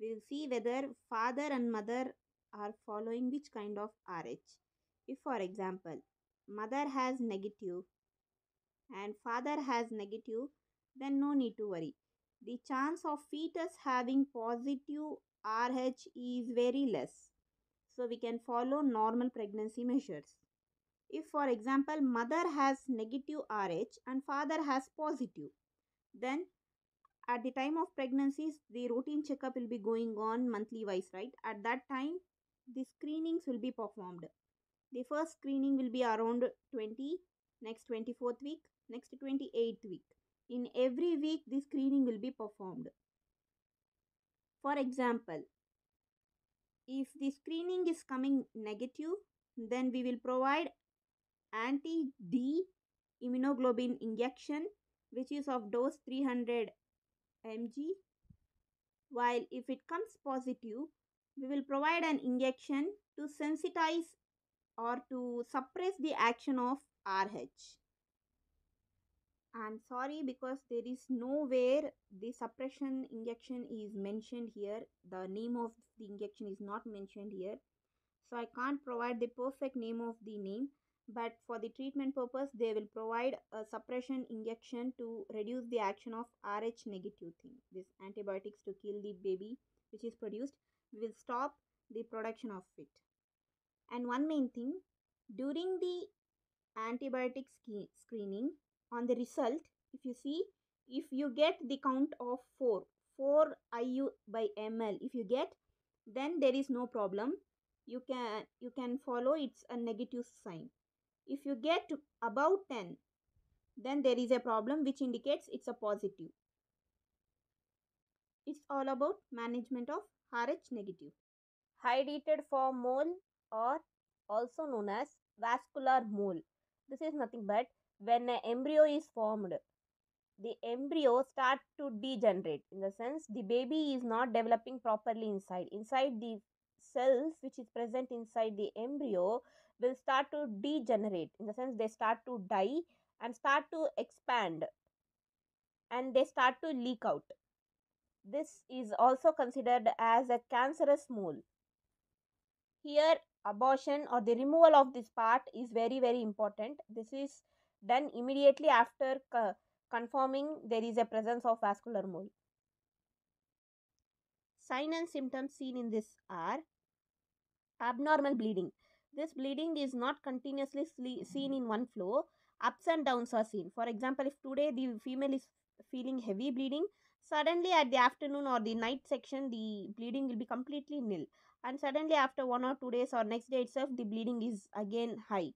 we will see whether father and mother are following which kind of RH. If, for example, mother has negative and father has negative, then no need to worry. The chance of fetus having positive RH is very less. So, we can follow normal pregnancy measures. If, for example, mother has negative RH and father has positive, then at the time of pregnancies the routine checkup will be going on monthly wise right at that time the screenings will be performed the first screening will be around 20 next 24th week next 28th week in every week the screening will be performed for example if the screening is coming negative then we will provide anti d immunoglobulin injection which is of dose 300 mg while if it comes positive we will provide an injection to sensitize or to suppress the action of RH. I'm sorry because there is nowhere the suppression injection is mentioned here. The name of the injection is not mentioned here. So I can't provide the perfect name of the name but for the treatment purpose they will provide a suppression injection to reduce the action of rh negative thing this antibiotics to kill the baby which is produced will stop the production of it and one main thing during the antibiotic screening on the result if you see if you get the count of 4 4 iu by ml if you get then there is no problem you can you can follow it's a negative sign if you get above 10, then there is a problem which indicates it's a positive. It's all about management of Rh negative. Hydatidiform mole or also known as vesicular mole. This is nothing but when an embryo is formed, the embryo start to degenerate in the sense the baby is not developing properly inside. Inside the cells which is present inside the embryo will start to degenerate in the sense they start to die and start to expand and they start to leak out. This is also considered as a cancerous mole. Here, abortion or the removal of this part is very, very important. This is done immediately after confirming there is a presence of vesicular mole. Sign and symptoms seen in this are abnormal bleeding. This bleeding is not continuously seen in one flow. Ups and downs are seen. For example, if today the female is feeling heavy bleeding, suddenly at the afternoon or the night section, the bleeding will be completely nil. And suddenly after one or two days or next day itself, the bleeding is again high.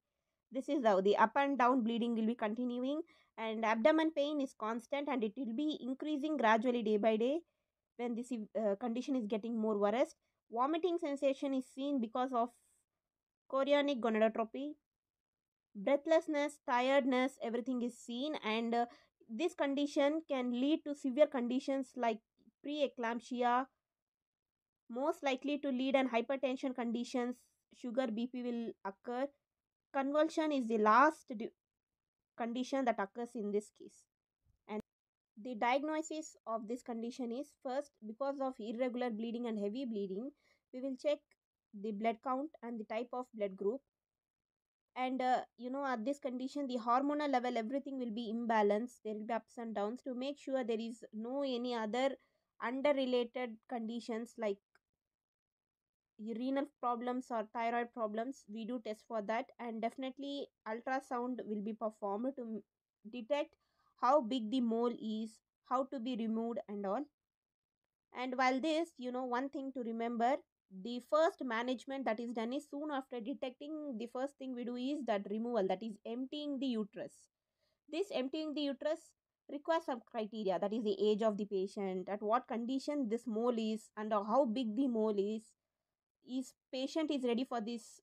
This is how the up and down bleeding will be continuing and abdomen pain is constant and it will be increasing gradually day by day when this uh, condition is getting more worse. Vomiting sensation is seen because of chorionic gonadotropy breathlessness tiredness everything is seen and uh, this condition can lead to severe conditions like preeclampsia most likely to lead an hypertension conditions sugar bp will occur convulsion is the last condition that occurs in this case. And the diagnosis of this condition is first because of irregular bleeding and heavy bleeding we will check the blood count and the type of blood group. And uh, you know at this condition the hormonal level everything will be imbalanced. There will be ups and downs to make sure there is no any other under related conditions like renal problems or thyroid problems we do test for that. And definitely ultrasound will be performed to detect how big the mole is how to be removed and all. And while this you know one thing to remember the first management that is done is soon after detecting the first thing we do is that removal that is emptying the uterus. This emptying the uterus requires some criteria that is the age of the patient at what condition this mole is and how big the mole is is patient is ready for this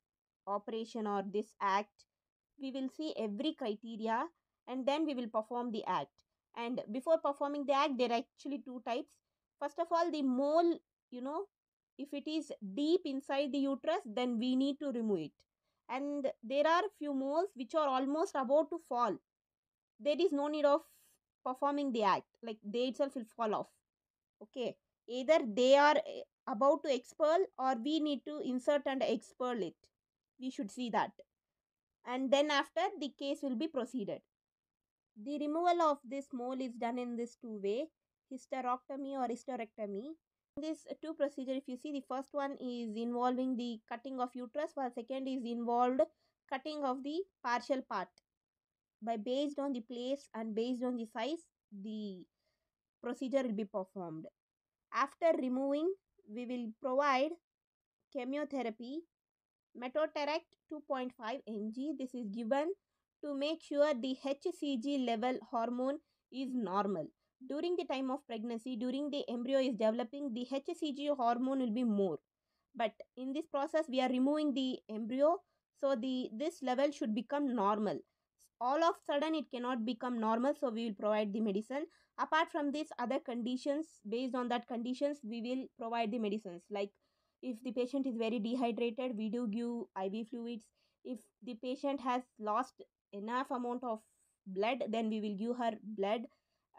operation or this act we will see every criteria and then we will perform the act. And before performing the act there are actually two types. First of all the mole you know if it is deep inside the uterus then we need to remove it. And there are few moles which are almost about to fall. There is no need of performing the act like they itself will fall off. Okay either they are about to expel or we need to insert and expel it. We should see that. And then after the case will be proceeded. The removal of this mole is done in this two way hysterectomy or hysterectomy. This two procedure if you see the first one is involving the cutting of uterus while second is involved cutting of the partial part. By based on the place and based on the size the procedure will be performed. After removing, we will provide chemotherapy Methotrexate 2.5 mg. This is given to make sure the HCG level hormone is normal. During the time of pregnancy, during the embryo is developing, the HCG hormone will be more. But in this process, we are removing the embryo, so the this level should become normal. All of sudden, it cannot become normal, so we will provide the medicine. Apart from this, other conditions based on that conditions, we will provide the medicines. Like if the patient is very dehydrated we do give iv fluids. If the patient has lost enough amount of blood then we will give her blood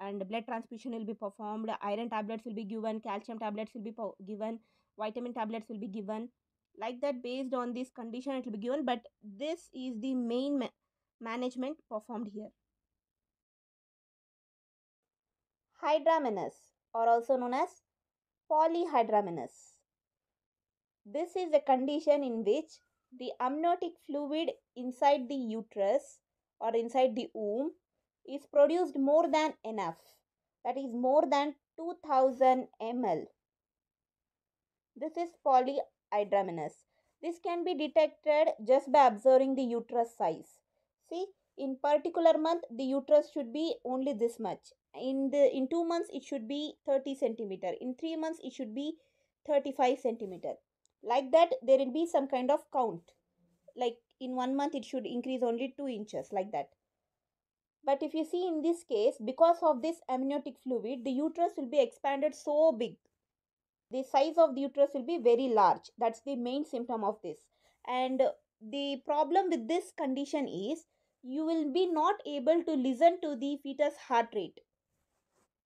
and blood transfusion will be performed. Iron tablets will be given calcium tablets will be given vitamin tablets will be given. Like that based on this condition it will be given but this is the main ma- management performed here Hydramnios or also known as polyhydramnios. This is a condition in which the amniotic fluid inside the uterus or inside the womb is produced more than enough. That is more than 2000 ml. This is polyhydramnios. This can be detected just by observing the uterus size. See, in particular month, the uterus should be only this much. In the in two months, it should be 30 centimeter. In three months, it should be 35 centimeter. Like that, there will be some kind of count. Like in one month, it should increase only two inches, like that. But if you see in this case, because of this amniotic fluid, the uterus will be expanded so big the size of the uterus will be very large that's the main symptom of this and the problem with this condition is you will be not able to listen to the fetus heart rate.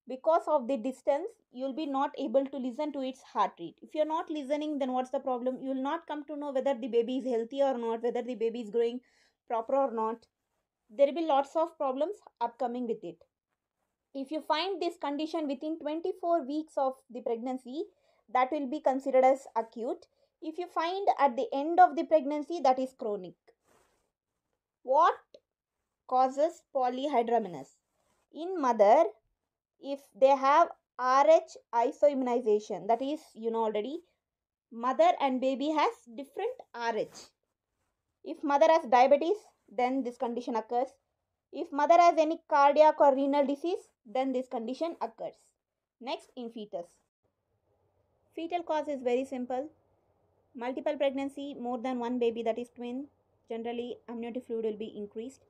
Because of the distance you will be not able to listen to its heart rate. If you're not listening then what's the problem? You will not come to know whether the baby is healthy or not whether the baby is growing proper or not. There will be lots of problems upcoming with it. If you find this condition within 24 weeks of the pregnancy that will be considered as acute. If you find at the end of the pregnancy, that is chronic. What causes polyhydramnios? In mother, if they have RH isoimmunization, that is, you know already, mother and baby has different RH. If mother has diabetes, then this condition occurs. If mother has any cardiac or renal disease, then this condition occurs. Next, in fetus. Fetal cause is very simple. Multiple pregnancy, more than one baby, that is twin. Generally, amniotic fluid will be increased.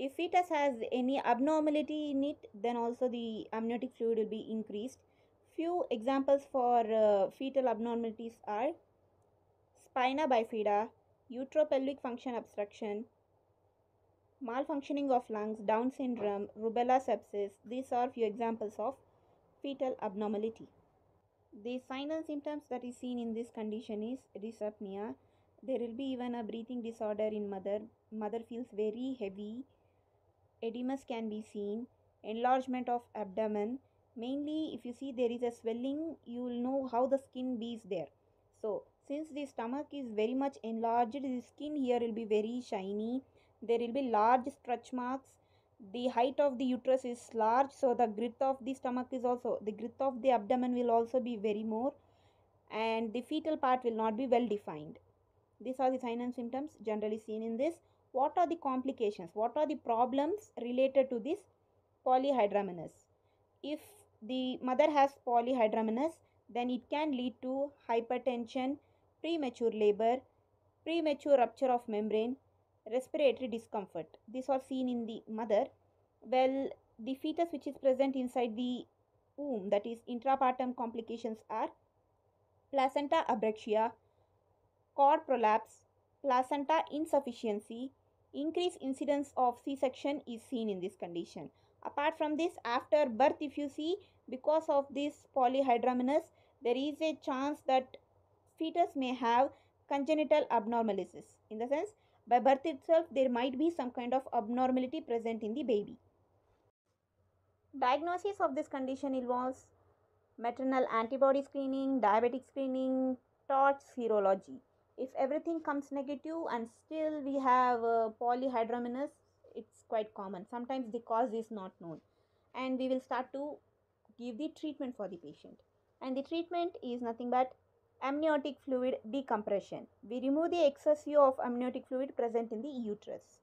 If fetus has any abnormality in it, then also the amniotic fluid will be increased. Few examples for uh, fetal abnormalities are spina bifida, ureteropelvic junction obstruction, malfunctioning of lungs, Down syndrome, rubella sepsis. These are few examples of fetal abnormality. The signs and symptoms that is seen in this condition is dyspnea. There will be even a breathing disorder in mother. Mother feels very heavy. Edemas can be seen. Enlargement of abdomen. Mainly, if you see there is a swelling, you will know how the skin is there. So, since the stomach is very much enlarged, the skin here will be very shiny. There will be large stretch marks the height of the uterus is large so the girth of the stomach is also the girth of the abdomen will also be very more and the fetal part will not be well defined these are the signs and symptoms generally seen in this what are the complications what are the problems related to this polyhydramnios if the mother has polyhydramnios then it can lead to hypertension premature labor premature rupture of membrane respiratory discomfort. These are seen in the mother. Well, the fetus which is present inside the womb, that is intrapartum complications, are placenta abruptia, cord prolapse, placenta insufficiency, increased incidence of C-section is seen in this condition. Apart from this, after birth, if you see, because of this polyhydramnios, there is a chance that fetus may have congenital abnormalities. In the sense, by birth itself, there might be some kind of abnormality present in the baby. Diagnosis of this condition involves maternal antibody screening, diabetic screening, torch serology. If everything comes negative and still we have uh, polyhydramnios, it's quite common. Sometimes the cause is not known, and we will start to give the treatment for the patient. And the treatment is nothing but amniotic fluid decompression. We remove the excess of amniotic fluid present in the uterus.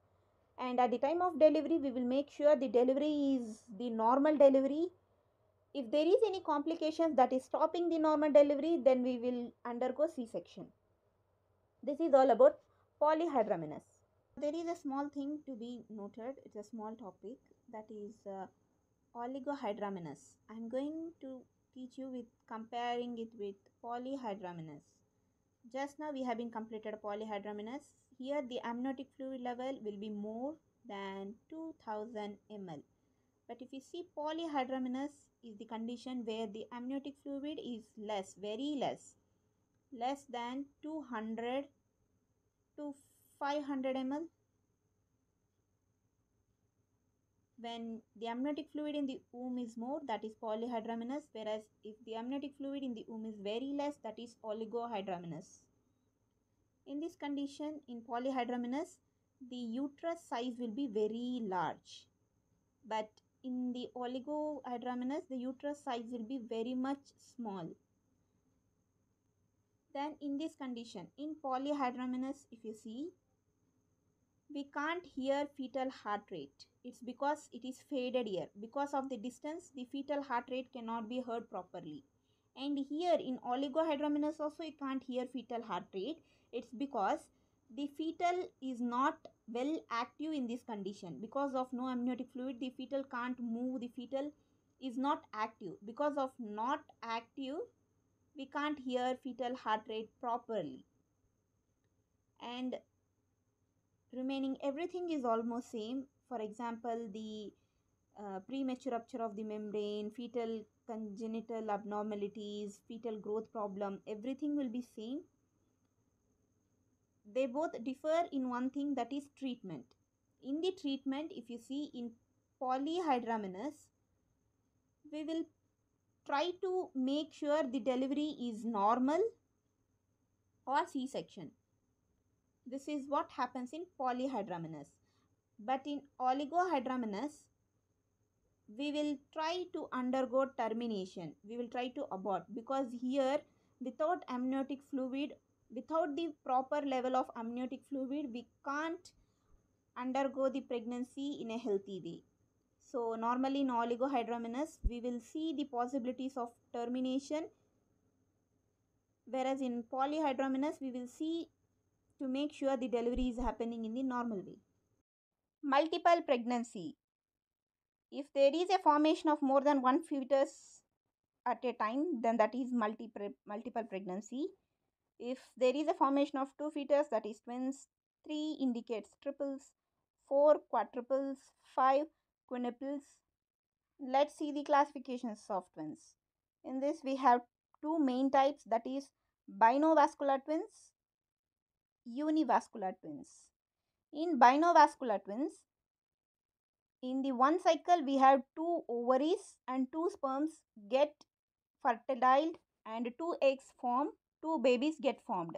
And at the time of delivery, we will make sure the delivery is the normal delivery. If there is any complications that is stopping the normal delivery, then we will undergo C-section. This is all about polyhydramnios. There is a small thing to be noted. It's a small topic that is uh, oligohydramnios. I'm going to teach you with comparing it with polyhydramnios. Just now we have been completed polyhydramnios. Here the amniotic fluid level will be more than 2000 ml. But if you see polyhydramnios is the condition where the amniotic fluid is less, very less, less than 200 to 500 ml. When the amniotic fluid in the womb is more, that is polyhydramnios, whereas if the amniotic fluid in the womb is very less, that is oligohydramnios. In this condition, in polyhydramnios, the uterus size will be very large. But in the oligohydramnios, the uterus size will be very much small. Then in this condition, in polyhydramnios, if you see, we can't hear fetal heart rate. It's because it is faded here. Because of the distance, the fetal heart rate cannot be heard properly. And here in oligohydramnios also you can't hear fetal heart rate. It's because the fetal is not well active in this condition. Because of no amniotic fluid, the fetal can't move. The fetal is not active. Because of not active, we can't hear fetal heart rate properly. And remaining everything is almost same. For example the uh, premature rupture of the membrane fetal congenital abnormalities fetal growth problem everything will be same. They both differ in one thing that is treatment. In the treatment if you see in polyhydramnios we will try to make sure the delivery is normal or c-section this is what happens in polyhydramnios. But in oligohydramnios, we will try to undergo termination. We will try to abort because here without amniotic fluid, without the proper level of amniotic fluid, we can't undergo the pregnancy in a healthy way. So normally in oligohydramnios, we will see the possibilities of termination whereas in polyhydramnios, we will see to make sure the delivery is happening in the normal way. Multiple pregnancy. If there is a formation of more than one fetus at a time, then that is multi multiple pregnancy. If there is a formation of two fetus, that is twins. Three indicates triples. Four quadruples. Five quintuples. Let's see the classifications of twins. In this, we have two main types that is binovascular twins univascular twins. In binovascular twins, in the one cycle we have two ovaries and two sperms get fertilized and two eggs form, two babies get formed.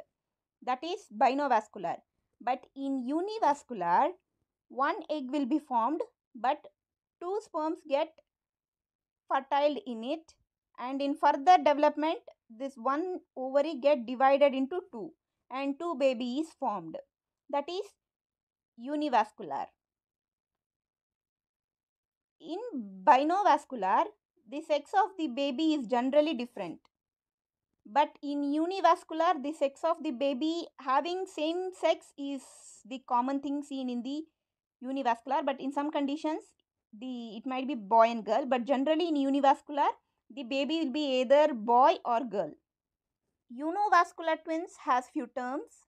That is binovascular. But in univascular, one egg will be formed but two sperms get fertiled in it and in further development this one ovary get divided into two and two baby is formed. That is univascular. In binovascular, the sex of the baby is generally different. But in univascular, the sex of the baby having same sex is the common thing seen in the univascular. But in some conditions, the it might be boy and girl. But generally in univascular, the baby will be either boy or girl. univascular twins has few terms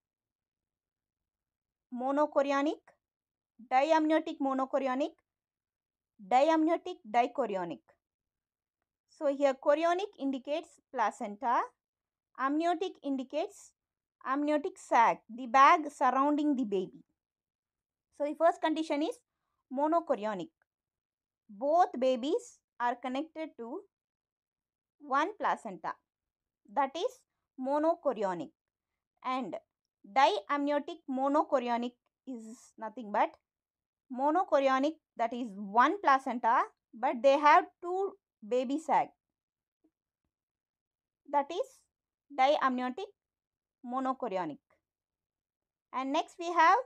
monochorionic, diamniotic monochorionic, diamniotic dichorionic. So here chorionic indicates placenta, amniotic indicates amniotic sac, the bag surrounding the baby. So the first condition is monochorionic. Both babies are connected to one placenta that is monochorionic and diamniotic monochorionic is nothing but monochorionic that is one placenta but they have two baby sac that is diamniotic monochorionic. And next we have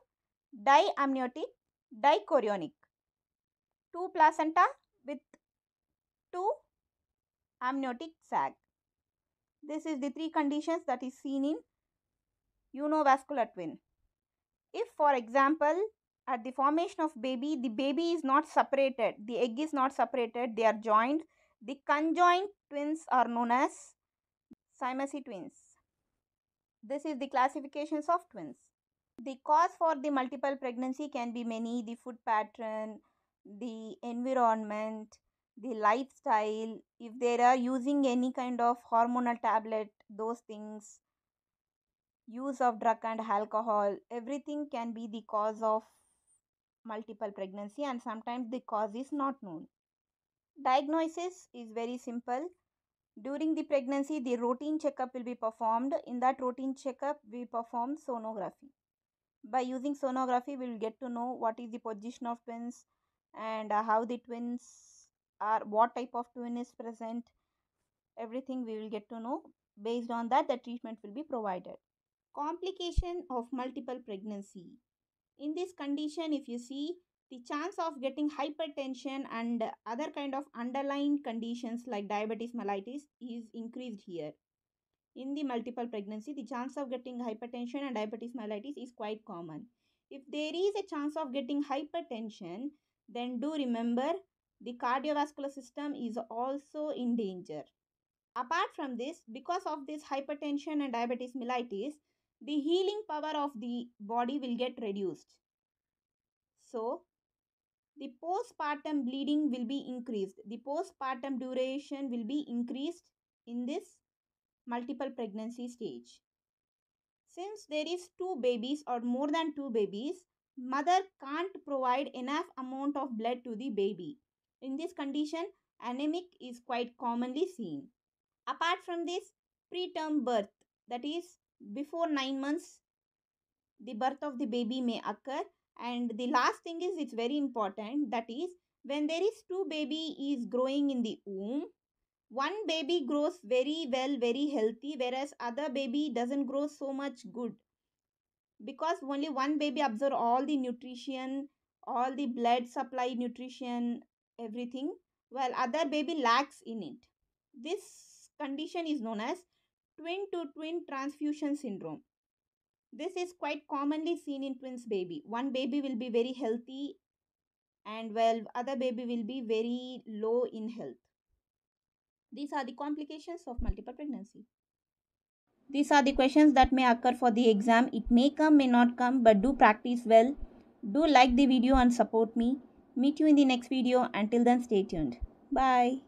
diamniotic dichorionic. Two placenta with two amniotic sac. This is the three conditions that is seen in unovascular twin. If for example at the formation of baby the baby is not separated, the egg is not separated, they are joined, the conjoined twins are known as Siamese twins. This is the classifications of twins. The cause for the multiple pregnancy can be many the food pattern, the environment, the lifestyle, if they are using any kind of hormonal tablet, those things, use of drug and alcohol, everything can be the cause of multiple pregnancy and sometimes the cause is not known. Diagnosis is very simple. During the pregnancy, the routine checkup will be performed. In that routine checkup, we perform sonography. By using sonography, we will get to know what is the position of twins and uh, how the twins are, what type of twin is present. Everything we will get to know. Based on that, the treatment will be provided. Complication of multiple pregnancy. In this condition, if you see, the chance of getting hypertension and other kind of underlying conditions like diabetes mellitus is increased here in the multiple pregnancy the chance of getting hypertension and diabetes mellitus is quite common if there is a chance of getting hypertension then do remember the cardiovascular system is also in danger apart from this because of this hypertension and diabetes mellitus the healing power of the body will get reduced so the postpartum bleeding will be increased. The postpartum duration will be increased in this multiple pregnancy stage. Since there is two babies or more than two babies, mother can't provide enough amount of blood to the baby. In this condition, anemic is quite commonly seen. Apart from this, preterm birth, that is before 9 months, the birth of the baby may occur and the last thing is it's very important that is when there is two baby is growing in the womb one baby grows very well very healthy whereas other baby doesn't grow so much good because only one baby absorb all the nutrition all the blood supply nutrition everything while other baby lacks in it this condition is known as twin to twin transfusion syndrome this is quite commonly seen in twins baby. One baby will be very healthy and well other baby will be very low in health. These are the complications of multiple pregnancy. These are the questions that may occur for the exam. It may come, may not come, but do practice well. Do like the video and support me. Meet you in the next video. Until then, stay tuned. Bye.